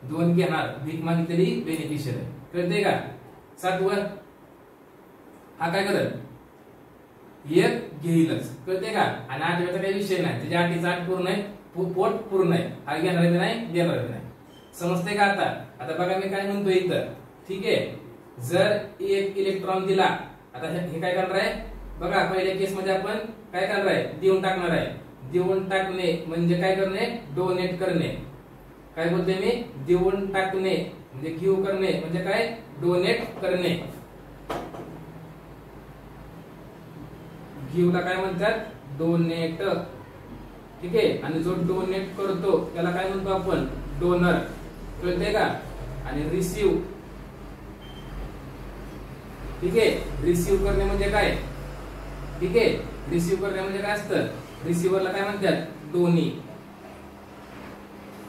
दोन घेणार. भीक मागितलेली बेनिफिशियल आहे कळते का सातवर हा काय करत एक घेईलच. कळते का? आणि आठव्याचा काही विषय नाही. त्याच्या आठीचा आठ पूर्ण आहे पोट पूर्ण आहे. हा घेणार बी नाही? देणार बी नाही? समजते का आता? आता बघा मी काय म्हणतोय इथं. ठीक आहे? जर एक इलेक्ट्रॉन दिला आता हे हे काय करणार आहे? बघा पहिल्या केस मध्ये आपण काय करणार आहे? देऊन टाकणार आहे. देऊन टाकणे म्हणजे काय करणे? डोनेट करणे. काय बोलते मी? देऊन टाकणे. म्हणजे गिव्ह करणे. म्हणजे काय? डोनेट करणे. गिव्हला काय म्हणतात? डोनेट ठीक आहे? आणि जो डोनेट करतो त्याला काय म्हणतो आपण? डोनर कळते का? आणि रिसिव्ह ठीक आहे? रिसिव्ह करणे म्हणजे काय? ठीक आहे? रिसिव्ह करणे म्हणजे काय असतं? रिसिव्हरला काय म्हणतात? दोन्ही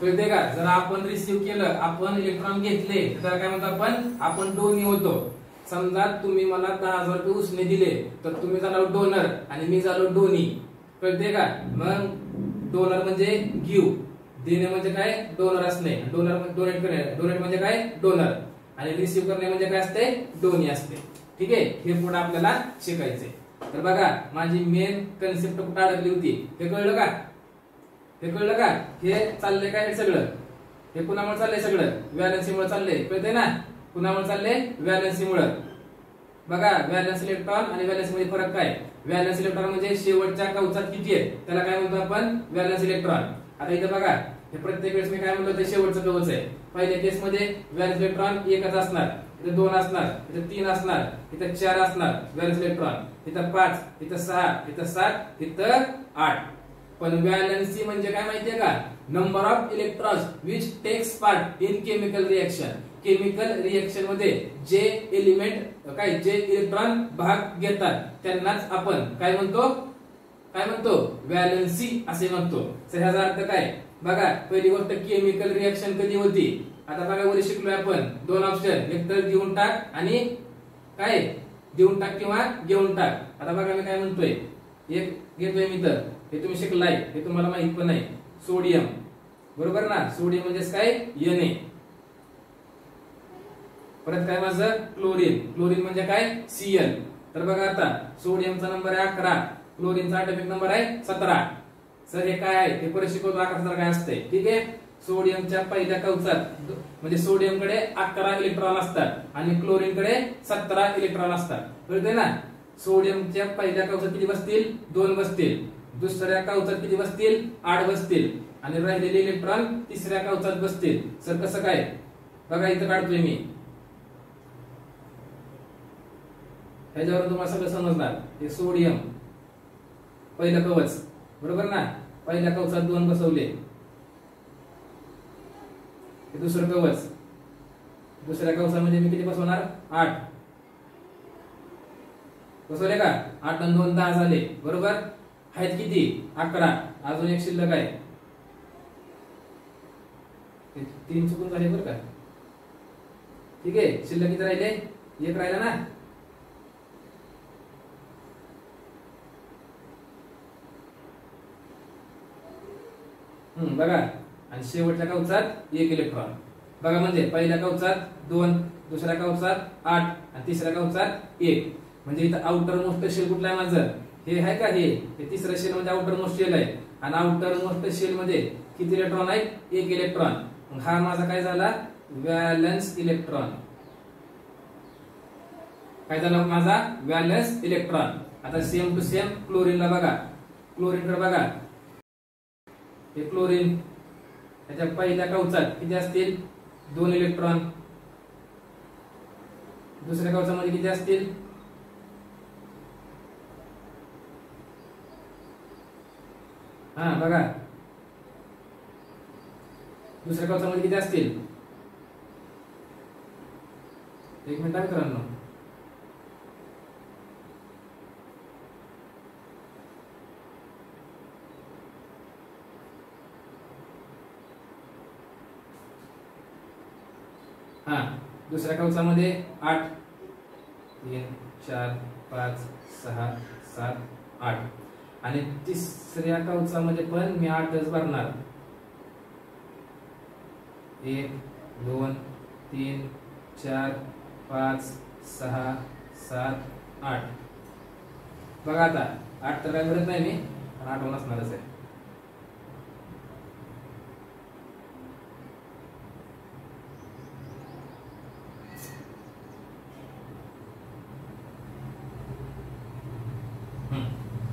कळते का? जर आपण रिसिव्ह केलं आपण इलेक्ट्रॉन घेतले तर काय म्हणतो आपण? आपण दोन्ही होतो. समजा तुम्ही मला दहा हजार रुपये उसने दिले तर तुम्ही झाला डोनर आणि मी झालो डोनी कळते का? मग डोनर म्हणजे गिव देणे म्हणजे काय? डोनर असणे. डोनर डोनेट म्हणजे करणे. डोनेट म्हणजे काय? डोनर आणि रिसिव्ह करणे म्हणजे काय असते? डोनी असते. ठीक आहे? हे पुढे आपल्याला शिकायचंय. तर बघा माझी मेन कन्सेप्ट कुठे अडकली होती? हे कळलं का? हे कळलं का? हे चाललंय काय हे सगळं? हे कुणामुळे चाललंय सगळं? व्हॅलन्सीमुळे चाललंय. कळतंय ना? कुणामुळे चाललंय? व्हॅलन्सीमुळे बघा व्हॅलन्स इलेक्ट्रॉन आणि व्हॅलन्समध्ये फरक काय? व्हॅलन्स इलेक्ट्रॉन म्हणजे शेवटच्या कवचात किती आहे? त्याला काय म्हणतो आपण? व्हॅलन्स इलेक्ट्रॉन आता इथं बघा हे प्रत्येक वेळेस मी काय म्हणतो? ते शेवटचं कवच आहे. पहिल्या केस मध्ये व्हॅलन्स इलेक्ट्रॉन एकच असणार. इथं दोन असणार इथं तीन असणार इथं चार असणार व्हॅलन्स इलेक्ट्रॉन इथं पाच इथं सहा इथं सात इथं आठ. पण व्हॅलन्सी म्हणजे काय माहितीये का? Number of electrons which takes part in chemical reaction chemical रिएक्शनमध्ये जे एलिमेंट काय जे इलेक्ट्रॉन भाग घेतात त्यांनाच आपण काय म्हणतो? काय म्हणतो? व्हॅलन्सी असे म्हणतो. तर ह्याचा अर्थ काय? बघा पहिली गोष्ट केमिकल रिएक्शन कधी होती? आता बघा वर शिकलोय आपण. दोन ऑप्शन एक तर देऊन टाक आणि काय? देऊन टाक किंवा घेऊन टाक. आता बघा मी काय म्हणतोय? एक घेतोय मी तर. हे तुम्ही शिकलाय. हे तुम्हाला माहीत पण नाही सोडियम. बरोबर ना? सोडियम म्हणजेच काय? एन परत काय माझं? क्लोरीन. क्लोरीन म्हणजे काय? सीएल तर बघा आता सोडियमचा नंबर आहे अकरा. क्लोरीनचा अटॉमिक नंबर आहे सतरा. सर हे काय आहे? हे परत शिकवतो अकरा सतरा काय असतंय? ठीक आहे? सोडियमच्या पहिल्या कवचात म्हणजे सोडियमकडे अकरा इलेक्ट्रॉन असतात आणि क्लोरीन कडे सतरा इलेक्ट्रॉन असतात. कळतंय ना? सोडियमच्या पहिल्या कवचात किती बसतील? दोन बसतील. दुसऱ्या कवचात किती बसतील? आठ बसतील. आणि राहिलेले इलेक्ट्रॉन तिसऱ्या कवचात बसतील. सर कसं काय? बघा इथं काढतोय मी. ह्याच्यावर तुम्हाला सगळं समजणार. हे सोडियम पहिलं कवच. बरोबर ना? पहिल्या कवचात दोन बसवले. हे दुसरं कवच. दुसऱ्या कवचामध्ये मी किती बसवणार आठ. बसवले का? आठ आणि दोन दहा झाले. बरोबर? आहेत किती? अकरा. अजून एक शिल्लक आहे. तीन चुकून झाले बरं का? ठीक आहे. शिल्लक किती राहिले? एक राहिला ना? हम्म बघा. आणि शेवटच्या कवचात एक इलेक्ट्रॉन बघा म्हणजे पहिल्या कवचात दोन दुसऱ्या कवचात आठ आणि तिसऱ्या कवचात एक. म्हणजे इथं आउटर मोस्ट शेल कुठला आहे माझं? हे आहे का हे? तिसरं शेल म्हणजे आउटर मोस्ट शेल आहे. आणि आउटर मोस्ट शेल मध्ये किती इलेक्ट्रॉन आहेत एक इलेक्ट्रॉन मग हा माझा काय झाला? व्हॅलन्स इलेक्ट्रॉन काय झाला माझा? व्हॅलन्स इलेक्ट्रॉन आता सेम टू सेम क्लोरीनला बघा. क्लोरीन कडे बघा. हे क्लोरीन त्याच्या पहिल्या कवचात किती असतील? दोन इलेक्ट्रॉन दुसऱ्या कवचामध्ये किती असतील? हा बघा. दुसऱ्या कवचामध्ये किती असतील? एक मिनिट मित्रांनो. हा दुसऱ्या कवचामध्ये आठ. तीन चार पाच सहा सात आठ. आणि तिसऱ्या कवचामध्ये पण मी आठच भरणार. एक दोन तीन चार पाच सहा सात आठ. बघा आता आठ तर काय भरत नाही मी पण आठवण असणारच आहे.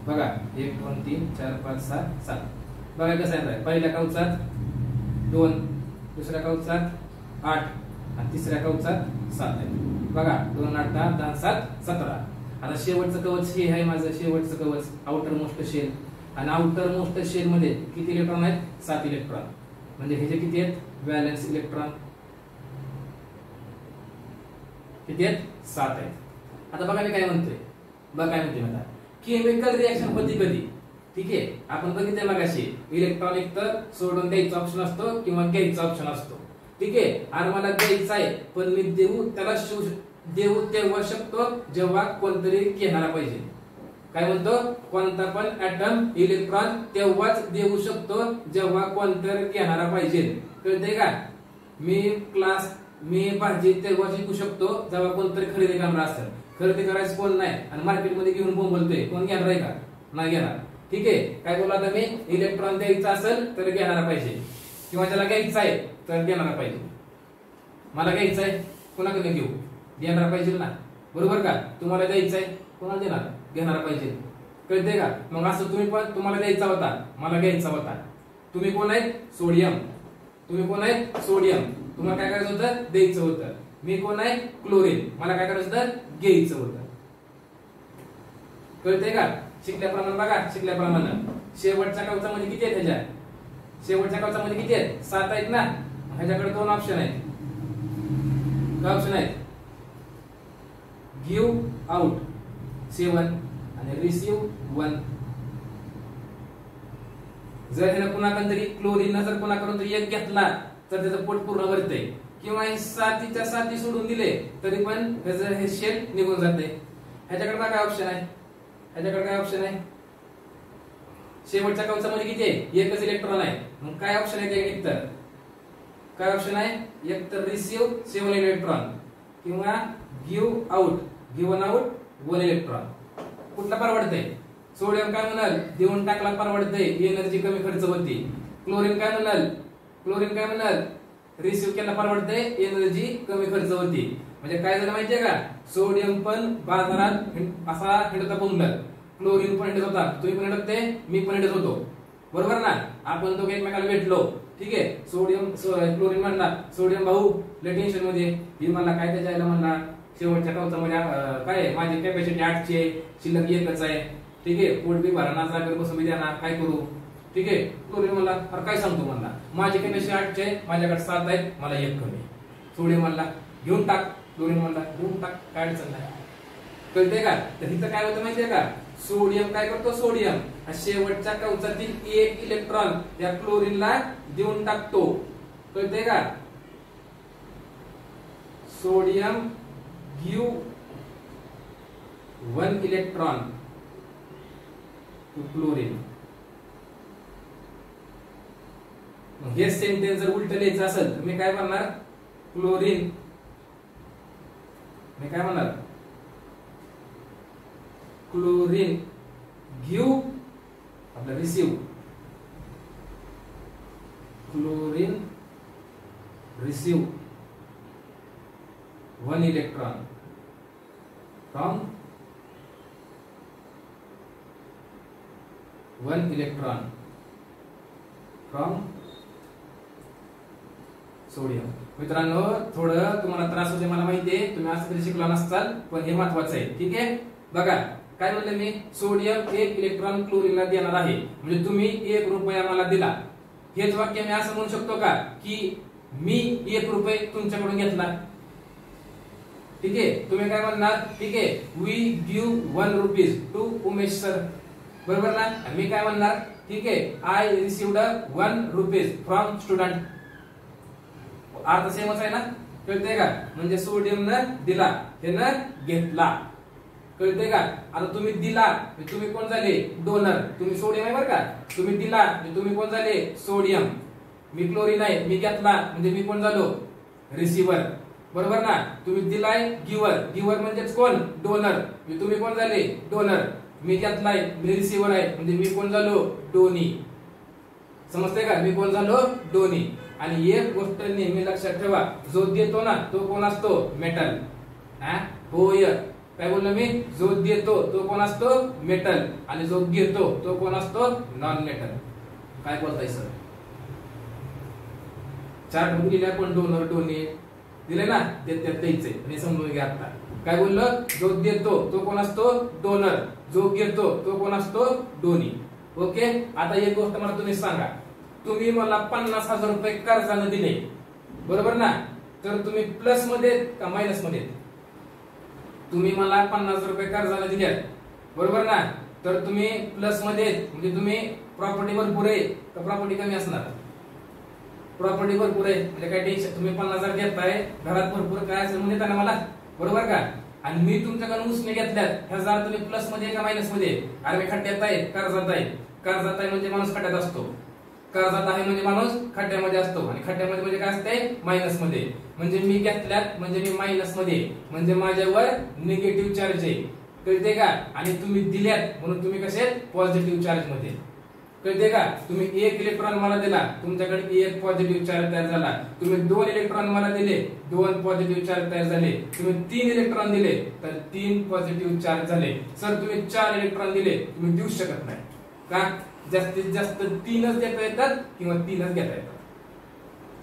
बघा एक दोन तीन चार पाच सात सात. बघा कसं आहे पहिल्या कवचात दोन दुसऱ्या कवचात आठ आणि तिसऱ्या कवचात सात आहे. बघा दोन आठ दहा दहा सात सतरा. आता शेवटचं कवच हे आहे माझं शेवटचं कवच. आउटर मोस्ट शेल आणि आउटर मोस्ट शेल मध्ये किती इलेक्ट्रॉन आहेत? सात इलेक्ट्रॉन म्हणजे हे जे किती आहेत? बॅलन्स इलेक्ट्रॉन किती आहेत? सात आहेत. आता बघा मी काय म्हणतोय. बघा काय म्हणते मला केमिकल रिएक्शन होती कधी? ठीक आहे? आपण बघितलं मगाशी. इलेक्ट्रॉन इलेक्ट्रॉनिक तर सोडून द्यायचा ऑप्शन असतो किंवा घ्यायचा ऑप्शन असतो. ठीक आहे? आणि मला द्यायचा आहे पण मी देऊ त्याला शिव देऊ तेव्हा शकतो जेव्हा कोणतरी घेणारा पाहिजे. काय म्हणतो? कोणता पण ऍटम इलेक्ट्रॉन तेव्हाच देऊ शकतो जेव्हा कोणतरी घेणारा पाहिजे. कळते का? मी क्लास मी भाजी तेव्हा शिकू शकतो जेव्हा कोणतरी खरेदी करणार असेल. खरेदी करायचं कोण नाही. आणि मार्केटमध्ये घेऊन बोंबलतोय कोण घेणार आहे का? नाही घेणार. ठीक आहे. काय बोला आता मी? इलेक्ट्रॉन द्यायचा असेल तर घेणारा पाहिजे. किंवा त्याला घ्यायचं आहे तर घेणारा पाहिजे. मला घ्यायचं आहे कोणाकडे घेऊ? देणारा पाहिजे ना. बरोबर का? तुम्हाला द्यायचं आहे कोणाला देणार? घेणारा पाहिजे. कळते का? मग असं तुम्ही पण तुम्हाला द्यायचा होता मला घ्यायचा होता. तुम्ही कोण आहेत? सोडियम. तुम्ही कोण आहेत? सोडियम. तुम्हाला काय करायचं होतं? द्यायचं होतं. मी कोण आहे? क्लोरीन. मला काय करायचं होतं? घ्यायचं होतं. कळतंय का? शिकल्याप्रमाणे बघा शिकल्याप्रमाणे शेवटच्या कवचामध्ये म्हणजे किती आहेत ह्याच्या शेवटच्या कवचामध्ये म्हणजे किती आहेत? सात आहेत ना? ह्याच्याकडे दोन ऑप्शन आहेत. काय ऑप्शन आहेत. Give out seven. आणि रिसिव्ह वन जर ह्यानं कुणाकडून तरी क्लोरीन जर कुणाकडून तरी एक घेतला तर त्याचं पोट पूर्ण भरतंय. किंवा हे सातीच्या साती सोडून दिले तरी पण त्याचं हे शेल निघून जाते. ह्याच्याकडे काय ऑप्शन आहे? ह्याच्याकडे काय ऑप्शन आहे? शेवटच्या कवचामध्ये किती आहे? एकच इलेक्ट्रॉन आहे. मग काय ऑप्शन आहे ते एक तर काय ऑप्शन आहे? एक तर रिसिव्ह सेवन इलेक्ट्रॉन किंवा give out given out one electron कुठला परवडतंय? सोडियम काय म्हणाल देऊन टाकला परवडतंय. एनर्जी कमी खर्च होती. क्लोरीन काय म्हणाल क्लोरीन काय म्हणाल रिसिव्ह केला परवडते एनर्जी कमी खर्च होती. म्हणजे काय झालं माहितीये का? सोडियम पण बाजारात असा हिंडता बोंबल क्लोरीन पण हिंडत होता. तुम्ही पण हिंडत होते मी पण हिंडत होतो. बरोबर ना? आपण तो एकमेकाला भेटलो. ठीक आहे? सोडियम क्लोरीन म्हणला सोडियम भाऊ लय टेन्शनमध्ये. ही मला काय त्याच्या आईला म्हणला? शेवटच्या कवचामध्ये म्हणजे काय आहे? माझी कॅपॅसिटी आठची आहे शिल्लक एकच आहे. ठीक आहे? पोट बी भरणा जागर बसून देणार काय करू? ठीक आहे? क्लोरीन म्हणला अरे काय सांगतो म्हणला? माझी कॅपॅसिटी आठची आहे माझ्याकडे सात आहेत मला एक कमी. आहे. म्हणला घेऊन टाक. क्लोरीन म्हणला घेऊन टाक काय अडचण नाही. कळतंय का? तर इथं काय होतं माहितीये का? सोडियम काय करतो? सोडियम. हा शेवटच्या कवचातील एक इलेक्ट्रॉन त्या क्लोरीनला देऊन टाकतो. कळते का? Sodium give one electron to chlorine हे सेंटेन्स जर उलट लिहायचं असेल तर मी काय म्हणणार? क्लोरीन मी काय म्हणणार? क्लोरीन घेऊ आपला receive chlorine receive one electron from one electron from sodium. मित्रांनो थोडं तुम्हाला त्रास होते मला माहिती आहे. तुम्ही असं तरी शिकला नसताल पण हे महत्वाचं आहे. ठीक आहे? बघा काय म्हणलं मी? सोडियम एक इलेक्ट्रॉन क्लोरीनला देणार आहे. म्हणजे तुम्ही एक रुपया मला दिला. हेच वाक्य मी असं म्हणू शकतो का? की मी एक रुपये तुमच्याकडून घेतला. ठीक आहे? तुम्ही काय म्हणणार? ठीक आहे. We give one rupees to Umesh sir बरोबर ना? मी काय म्हणणार? ठीक आहे. I received one rupees from student अर्थ सेमच आहे ना? कळतंय का? म्हणजे सोडियम न दिला हे न घेतला. कळतंय का? आता तुम्ही दिला म्हणजे तुम्ही कोण झाले? डोनर तुम्ही सोडियम आहे बरं का? तुम्ही दिला म्हणजे तुम्ही कोण झाले? सोडियम मी क्लोरीन आहे मी घेतला म्हणजे मी कोण झालो? रिसिव्हर बरोबर ना? तुम्ही दिलाय गिवर गिवर म्हणजेच कोण? डोनर मी म्हणजे तुम्ही कोण झाले? डोनर मी घेतलाय मी रिसिव्हर आहे म्हणजे मी कोण झालो? डोनी समजते का? मी कोण झालो? डोनी आणि एक गोष्ट नेहमी लक्षात ठेवा जो देतो ना तो कोण असतो? मेटल. हा? होय काय बोललो मी? जो देतो तो कोण असतो? मेटल. आणि जो घेतो तो कोण असतो? नॉन मेटल काय बोलताय सर? चार दिल्या पण डोनर डोने दिले ना ते त्यात द्यायचे हे समजून घ्या आता. काय बोललं? जो देतो तो कोण असतो? डोनर जो घेतो तो कोण असतो? Donee okay? आता एक गोष्ट मला तुम्ही सांगा. तुम्ही मला पन्नास हजार रुपये कर्जानं दिले. बरोबर ना? तर तुम्ही प्लसमध्ये का मायनसमध्ये तुम्ही मला पन्नास हजार रुपये कर्जाला दिल्यात बरोबर ना? तर तुम्ही प्लसमध्ये म्हणजे तुम्ही प्रॉपर्टी भरपूर आहे का प्रॉपर्टी कमी असणार. प्रॉपर्टी भरपूर आहे म्हणजे काय टेन्शन तुम्ही पन्नास हजार घेताय घरात भरपूर काय असेल म्हणजे त्यांना मला. बरोबर का? आणि मी तुमच्याकडून उसने घेतल्यात ह्या तुम्ही प्लसमध्ये का मायनसमध्ये अरे मी खड्ड्यात आहे कर्जात आहे. कर्जात आहे म्हणजे माणूस खड्ड्यात असतो. कर्जात आहे म्हणजे माणूस खड्ड्यामध्ये असतो. आणि खड्ड्यामध्ये म्हणजे काय असते मायनसमध्ये म्हणजे मी घेतल्यात म्हणजे मी मायनसमध्ये म्हणजे माझ्यावर निगेटिव्ह चार्ज आहे. कळते का? आणि तुम्ही दिल्यात म्हणून तुम्ही कसे पॉझिटिव्ह चार्जमध्ये. कळते का? तुम्ही एक इलेक्ट्रॉन मला दिला. तुमच्याकडे एक पॉझिटिव्ह चार्ज तयार झाला. तुम्ही दोन इलेक्ट्रॉन मला दिले. दोन पॉझिटिव्ह चार्ज तयार झाले. तुम्ही तीन इलेक्ट्रॉन दिले. तर तीन पॉझिटिव्ह चार्ज झाले. सर तुम्ही चार इलेक्ट्रॉन दिले. तुम्ही देऊ शकत नाही. का? जास्तीत जास्त तीनच देता येतात किंवा तीनच घेता येतात.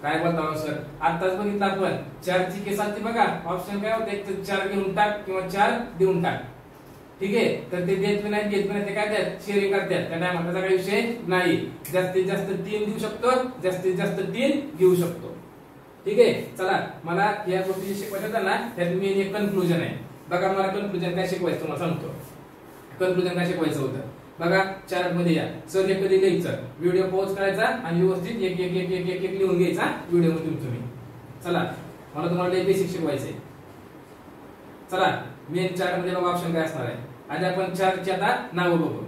काय बोलता हो, सर आताच बघितलं आपण. चारची केस आलती बघा. ऑप्शन काय होतं? एक तर चार घेऊन टाक किंवा चार देऊन टाक. ठीक आहे? तर ते देत नाही घेत नाही ते काय त्यात शेअरिंग करतात. त्या टायमात त्याचा काही विषय नाही. जास्तीत जास्त तीन देऊ शकतो. जास्तीत जास्त तीन घेऊ शकतो. ठीक आहे? चला मला या गोष्टी शिकवायच्या ना त्यात मी एक कन्क्लुजन आहे. बघा मला कन्क्लुजन काय शिकवायचं? तुम्हाला सांगतो. कन्क्लुजन काय शिकवायचं होतं? बघा चारमध्ये या. सर हे कधी लिहायचं? व्हिडिओ पॉज करायचा आणि व्यवस्थित एक एक एक एक एक एक लिहून घ्यायचा व्हिडिओमध्ये तुम्ही. चला मला तुम्हाला बेसिक शिकवायचंय. चला मेन चारमध्ये बघा ऑप्शन काय असणार आहे. आणि आपण चारची आता नावं बघू.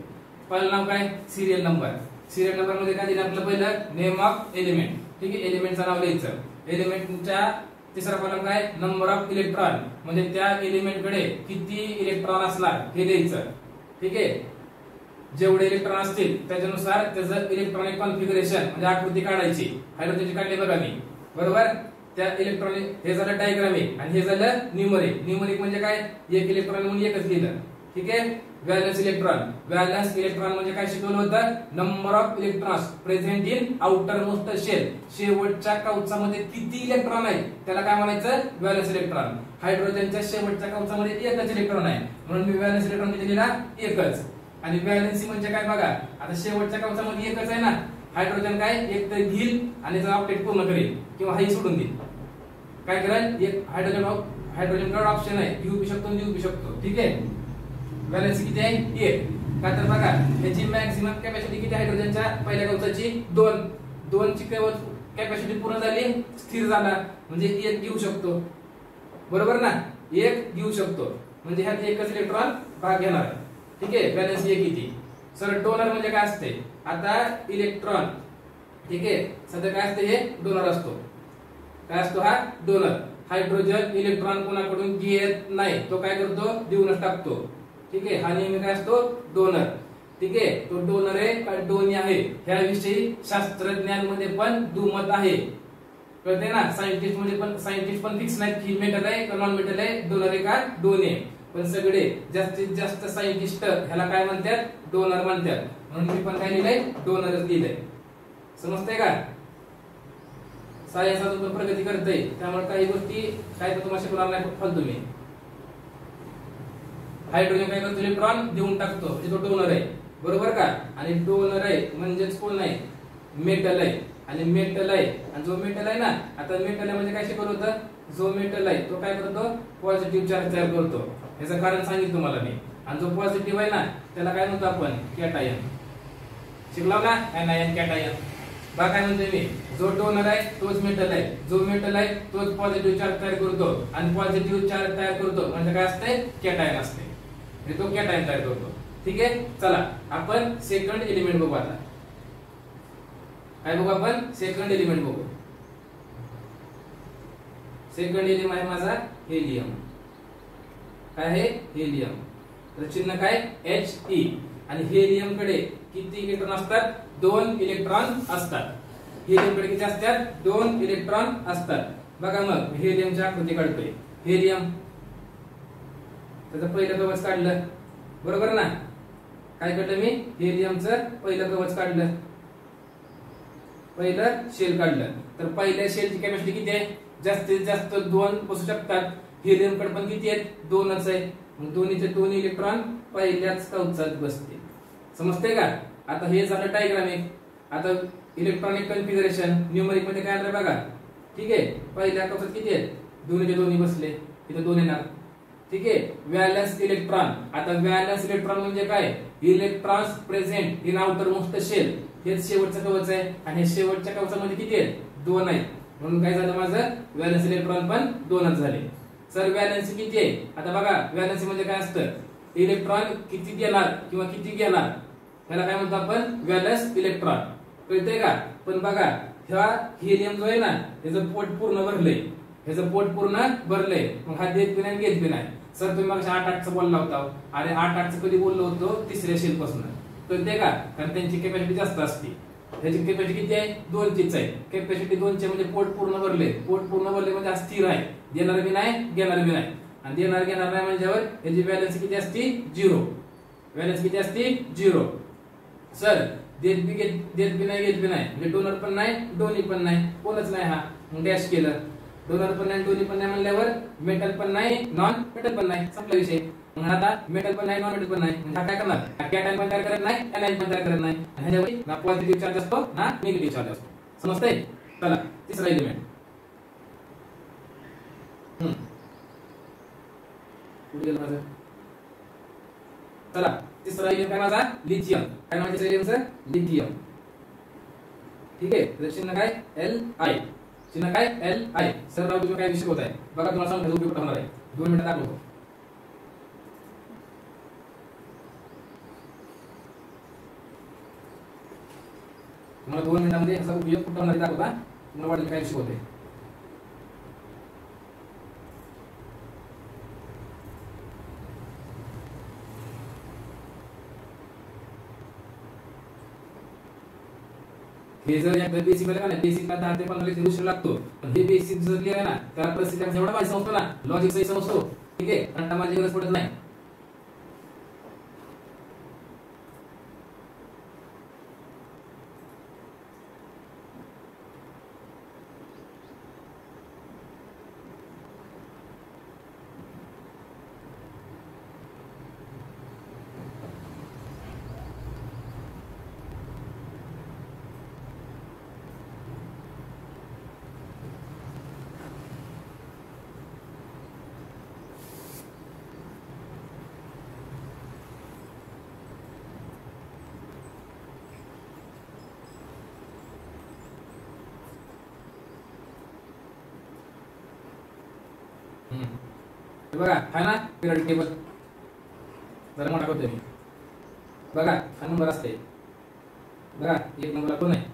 पहिलं नाव काय? सिरियल नंबर सिरियल नंबरमध्ये काय दिलं आपलं पहिलं? नेम ऑफ एलिमेंट ठीक आहे एलिमेंटचं नाव लिहायचं. एलिमेंटच्या तिसरा कॉलम काय? नंबर ऑफ इलेक्ट्रॉन म्हणजे त्या एलिमेंटकडे किती इलेक्ट्रॉन असणार हे लिहायचं. ठीक आहे? जेवढे इलेक्ट्रॉन असतील त्याच्यानुसार त्याचं इलेक्ट्रॉनिक कॉन्फिगरेशन म्हणजे आकृती काढायची. हायड्रोजनची काढली बघा मी. बरोबर? त्या इलेक्ट्रॉनिक हे झालं डायग्राम आहे आणि हे झालं न्यूमरिक न्यूमरिक म्हणजे काय? एक इलेक्ट्रॉन म्हणून एकच लिहिलं. ठीक आहे? व्हॅलन्स इलेक्ट्रॉन व्हॅलन्स इलेक्ट्रॉन म्हणजे काय शिकवलं होतं? Number of electrons present in outer most shell शेवटच्या कवचामध्ये किती इलेक्ट्रॉन आहे? त्याला काय म्हणायचं? व्हॅलन्स इलेक्ट्रॉन हायड्रोजनच्या शेवटच्या कवचामध्ये एकच इलेक्ट्रॉन आहे. म्हणून मी व्हॅलन्स इलेक्ट्रॉन तिथे लिहिला? एकच. आणि बॅलन्सी म्हणजे काय बघा आता शेवटच्या कवचामध्ये एकच आहे ना हायड्रोजन काय? एक तर घेईल आणि ऑप्टेट अपडेट पूर्ण करेल किंवा हाही सोडून देईल. काय करेल? एक हायड्रोजन हायड्रोजनकडे ऑप्शन आहे घेऊ बी शकतो देऊ बी शकतो. ठीक आहे? बॅलन्स किती आहे? एक. काय तर बघा याची मॅक्सिमम कॅपॅसिटी किती हायड्रोजनच्या पहिल्या कवचाची दोन. दोनची कॅपॅसिटी पूर्ण झाली स्थिर झाला. म्हणजे एक घेऊ शकतो. बरोबर ना? एक घेऊ शकतो. म्हणजे ह्यात एकच इलेक्ट्रॉन भाग घेणार आहे. ठीक आहे? बॅलन्स एक किती? सर डोनर म्हणजे काय असते? आता इलेक्ट्रॉन ठीक आहे? सध्या काय असते हे? डोनर असतो. काय असतो हा? डोनर हायड्रोजन इलेक्ट्रॉन कोणाकडून घेत नाही. तो काय करतो? देऊनच टाकतो. ठीक आहे? हा नेहमी काय असतो? डोनर ठीक आहे? तो डोनर आहे का डोनी आहे? ह्याविषयी शास्त्रज्ञांमध्ये पण दुमत आहे. कळते ना? सायंटिस्टमध्ये पण सायंटिस्ट पण फिक्स नाही की मेटल आहे का नॉन मेटल आहे? डोनर आहे का? डोने आहे. पण सगळे जास्तीत जास्त सायंटिस्ट ह्याला काय म्हणतात? डोनर म्हणतात. म्हणून मी पण काय लिहिलंय? डोनरच लिहिलंय. समजतंय का? सायन्स अजून पण प्रगती करतंय. त्यामुळे काही गोष्टी काय तर तुम्हाला शिकवणार नाही फालतू तुम्ही हायड्रोजन काय करतो? इलेक्ट्रॉन देऊन टाकतो. म्हणजे तो डोनर आहे. बरोबर का? आणि डोनर आहे म्हणजेच कोण नाही मेटल आहे. आणि मेटल आहे. आणि जो मेटल आहे ना आता मेटल आहे म्हणजे काय शिकवलं होतं? जो मेटल आहे तो काय करतो? पॉझिटिव्ह चार्ज तयार करतो. याचं कारण सांगितलं तुम्हाला मी. आणि जो पॉझिटिव्ह आहे ना त्याला काय म्हणतो आपण? कॅटायन शिकला ना एनायन कॅटायन बा काय म्हणतोय मी. जो डोनर आहे तोच मेटल आहे. जो मेटल आहे तोच पॉझिटिव्ह चार्ज तयार करतो. आणि पॉझिटिव्ह चार्ज तयार करतो म्हणजे काय असते कॅटायन असते म्हणजे तो कॅटायन तयार करतो. ठीक आहे? चला आपण सेकंड एलिमेंट बघू आता. काय बघू आपण? सेकंड एलिमेंट बघू. सेकंड एलिमेंट आहे माझा हेलियम काय आहे? हेलियम तर चिन्ह काय? एच ई आणि हेलियमकडे किती इलेक्ट्रॉन असतात? दोन इलेक्ट्रॉन असतात. हेलियमकडे किती असतात? दोन इलेक्ट्रॉन असतात. बघा मग हेलियमच्या आकृती काढतोय. हेलियम त्याचं पहिलं कवच काढलं. बरोबर ना? काय काढलं मी? हेलियमचं पहिलं कवच काढलं. पहिलं शेल काढलं. तर पहिल्या शेलची कॅपॅसिटी किती आहे? जास्तीत जास्त दोन बसू शकतात. हेलियम पण किती आहेत? दोनच आहे. मग दोन्हीचे दोन इलेक्ट्रॉन पहिल्याच कवचात बसते समजते का? आता हे झालं डायग्राम एक. आता इलेक्ट्रॉनिक कन्फिगरेशन न्यूमरिकमध्ये काय आलं बघा? ठीक आहे. पहिल्या कवचात किती आहेत? दोन्हीचे दोन्ही बसले. इथे दोन येणार. ठीक आहे. व्हॅलन्स इलेक्ट्रॉन आता व्हॅलन्स इलेक्ट्रॉन म्हणजे काय? Electrons present in outer most shell हेच शेवटचं कवच आहे. आणि हे शेवटच्या कवचामध्ये किती आहेत? दोन आहेत. म्हणून काय झालं माझं? व्हॅलन्स इलेक्ट्रॉन पण दोनच झाले. सर व्हॅलन्सी किती आहे? आता बघा व्हॅलन्सी म्हणजे काय असतं? इलेक्ट्रॉन किती देणार किंवा किती घेणार? त्याला काय म्हणतो आपण? व्हॅलन्स इलेक्ट्रॉन कळतंय का? पण बघा ह्या हिलियम जो आहे ना त्याचं पोट पूर्ण भरलंय. ह्याचं पोट पूर्ण भरलंय. मग हा देत बी नाही घेत बी नाही. सर तुम्ही मग आठ आठचं बोलला होता. आणि आठ आठचं कधी बोललो होतो? तिसऱ्या शेल पासून. कळते का? कारण त्यांची कॅपॅसिटी जास्त असते. त्याची कॅपॅसिटी किती आहे? दोनचीच आहे. कॅपॅसिटी दोनचे म्हणजे पोट पूर्ण भरले पोट पूर्ण भरले म्हणजे अस्थिर स्थिर आहे. देणार बी नाही? घेणार बी नाही? आणि देणार घेणार नाही म्हणल्यावर याची बॅलन्स किती असते? झिरो बॅलन्स किती असते? झिरो सर देत बी घेत देत बी नाही घेत बी नाही. म्हणजे डोनर पण नाही दोन्ही पण नाही. कोणच नाही हा. मग डॅश केलं. डोनर पण नाही दोन्ही पण नाही म्हणल्यावर मेटल पण नाही नॉन मेटल पण नाही. संपला विषय. मग आता मेटल पण नाही नॉन मेटल पण नाही. हा काय करणार? कॅटाईन पण तयार करत नाही एनायन पण तयार करत नाही. आणि ना पॉझिटिव्ह चार्ज असतो ना निगेटिव्ह चार्ज असतो. समजतंय? चला तिसरा एलिमेंट चला तिसरा एलिमेंट काय माझा लिथियम काय तिसऱ्या एलिमेंटचं लिथियम ठीक तर चिन्ह काय एल आय चिन्ह काय एल आय सर राव विषय होत आहे बघा तुम्हाला सांगतो उपयोग होणार आहे दोन मिनिटात दाखवतो तुम्हाला दोन मिनिटांमध्ये याचा उपयोग कुठं होणार दाखवता हे जर एकदा बेसिकमध्ये ना बेसिक ला दहा ते पंधरा उशीर लागतो. पण हे बेसिक जर लिहिलं ना त्याला परिस्थिती एवढा माहिती समजतो ना लॉजिक सही समजतो. ठीक आहे? कारण माझी गरज पडत नाही. बघा हा ना पिरियड टेबल जरा मोठा करतोय मी. बघा हा नंबर असते बघा एक नंबरला कोण आहे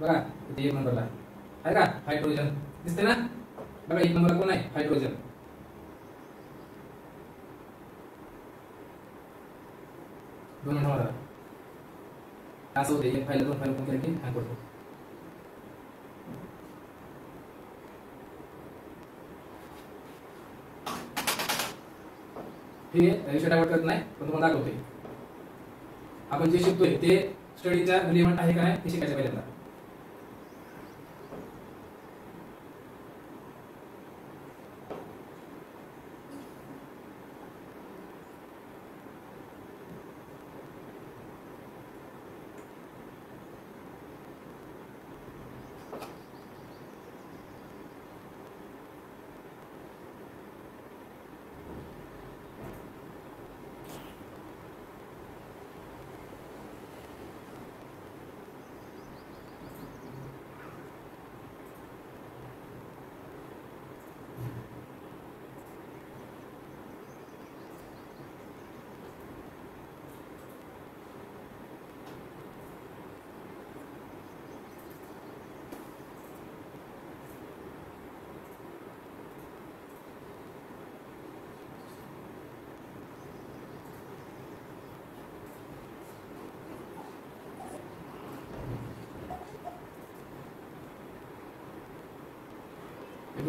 बघा इथे एक नंबरला आहे का हायड्रोजन दिसते ना बघा एक नंबरला कोण आहे हायड्रोजन दोन मिनिटं मला असं होते एक फाईल दोन फाईल ओपन केलं की हँग पडतो हे विषय डायवर्ट करत नाही पण तुम्हाला दाखवते आपण जे शिकतोय ते स्टडीच्या रिलेव्हंट आहे का नाही हे शिकायचं पहिल्यांदा.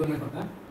एक दोन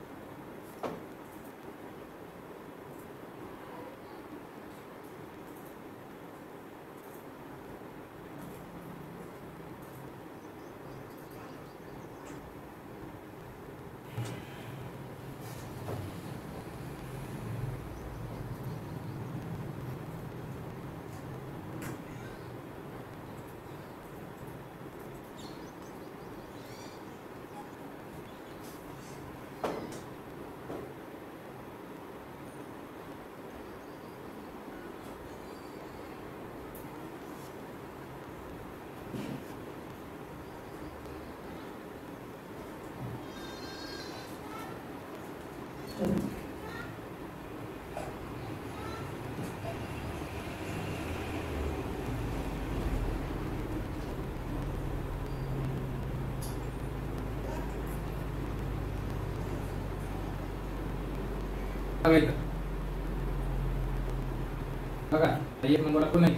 एक नंबरला कोण आहे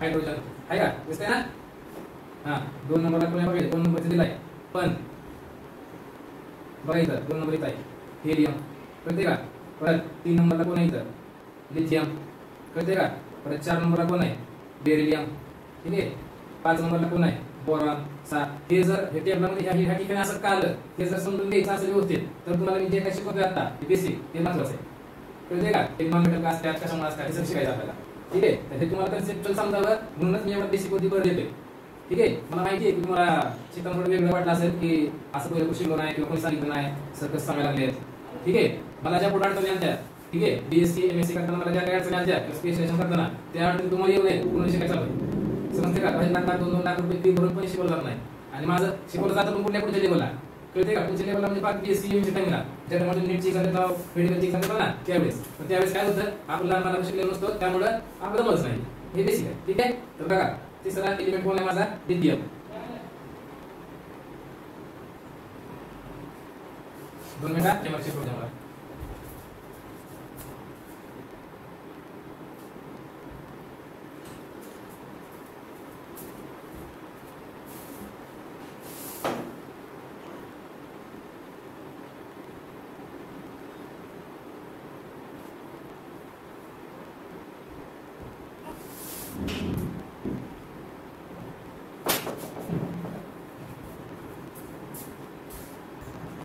हायड्रोजन आहे का? दिसतंय ना? हा, दोन नंबरला कोण आहे दोन नंबरचा दिलाय. पण, बघा इथं, दोन नंबर इथं चार नंबरला ठीक आहे? पाच नंबरला कोण आहे? बोरॉन सा, हे जर, हे टेबलामध्ये ह्या जे काय शिकवतोय आता बेसिक ते महत्वाचं कळते का? ते नॉन असतात कशामुळे असतात हे सगळं शिकायचं आपल्याला. ठीक आहे? तर हे तुम्हाला कन्सेप्ट समजावं म्हणूनच मी एवढा बेसिक वरती भर देतोय ठीक आहे? मला माहिती आहे की तुम्हाला शिकताना थोडं वेगळं वाटलं असेल की असं पहिलं शिकलो नाही किंवा कोणी सांगितलं नाही सर्कस सांगायला लागले ठीक आहे? मला ज्या पुढे अडचणी आणत्या ठीक आहे? बीएससी एमएससी करताना मला ज्या काही अडचणी आणत्या किंवा स्पेशलायझेशन करताना त्या अडचणी तुम्हाला येऊ नये पूर्ण शिकायचं समजते का काही लाख दोन दोन लाख रुपये फी भरून पण शिकवलं जात नाही. आणि माझं शिकवलं जातं पण कुठल्या पुढच्या लेवलला कळते का पुढच्या लेवलला म्हणजे पाच बीएससी एमएससी टाइमला त्याच्यामध्ये नीटची एक्झाम देतो मेडिकलची एक्झाम देतो ना त्यावेळेस. पण त्यावेळेस काय होतं आपण लहान मला शिकलेलो नसतो त्यामुळे आपलं जमच नाही. हे बेसिक आहे. ठीक आहे? तर बघा तिसरा एलिमेंट कोण आहे माझा? द्वितीय. दोन मिनिटात कॅमेरा शिकवतो मला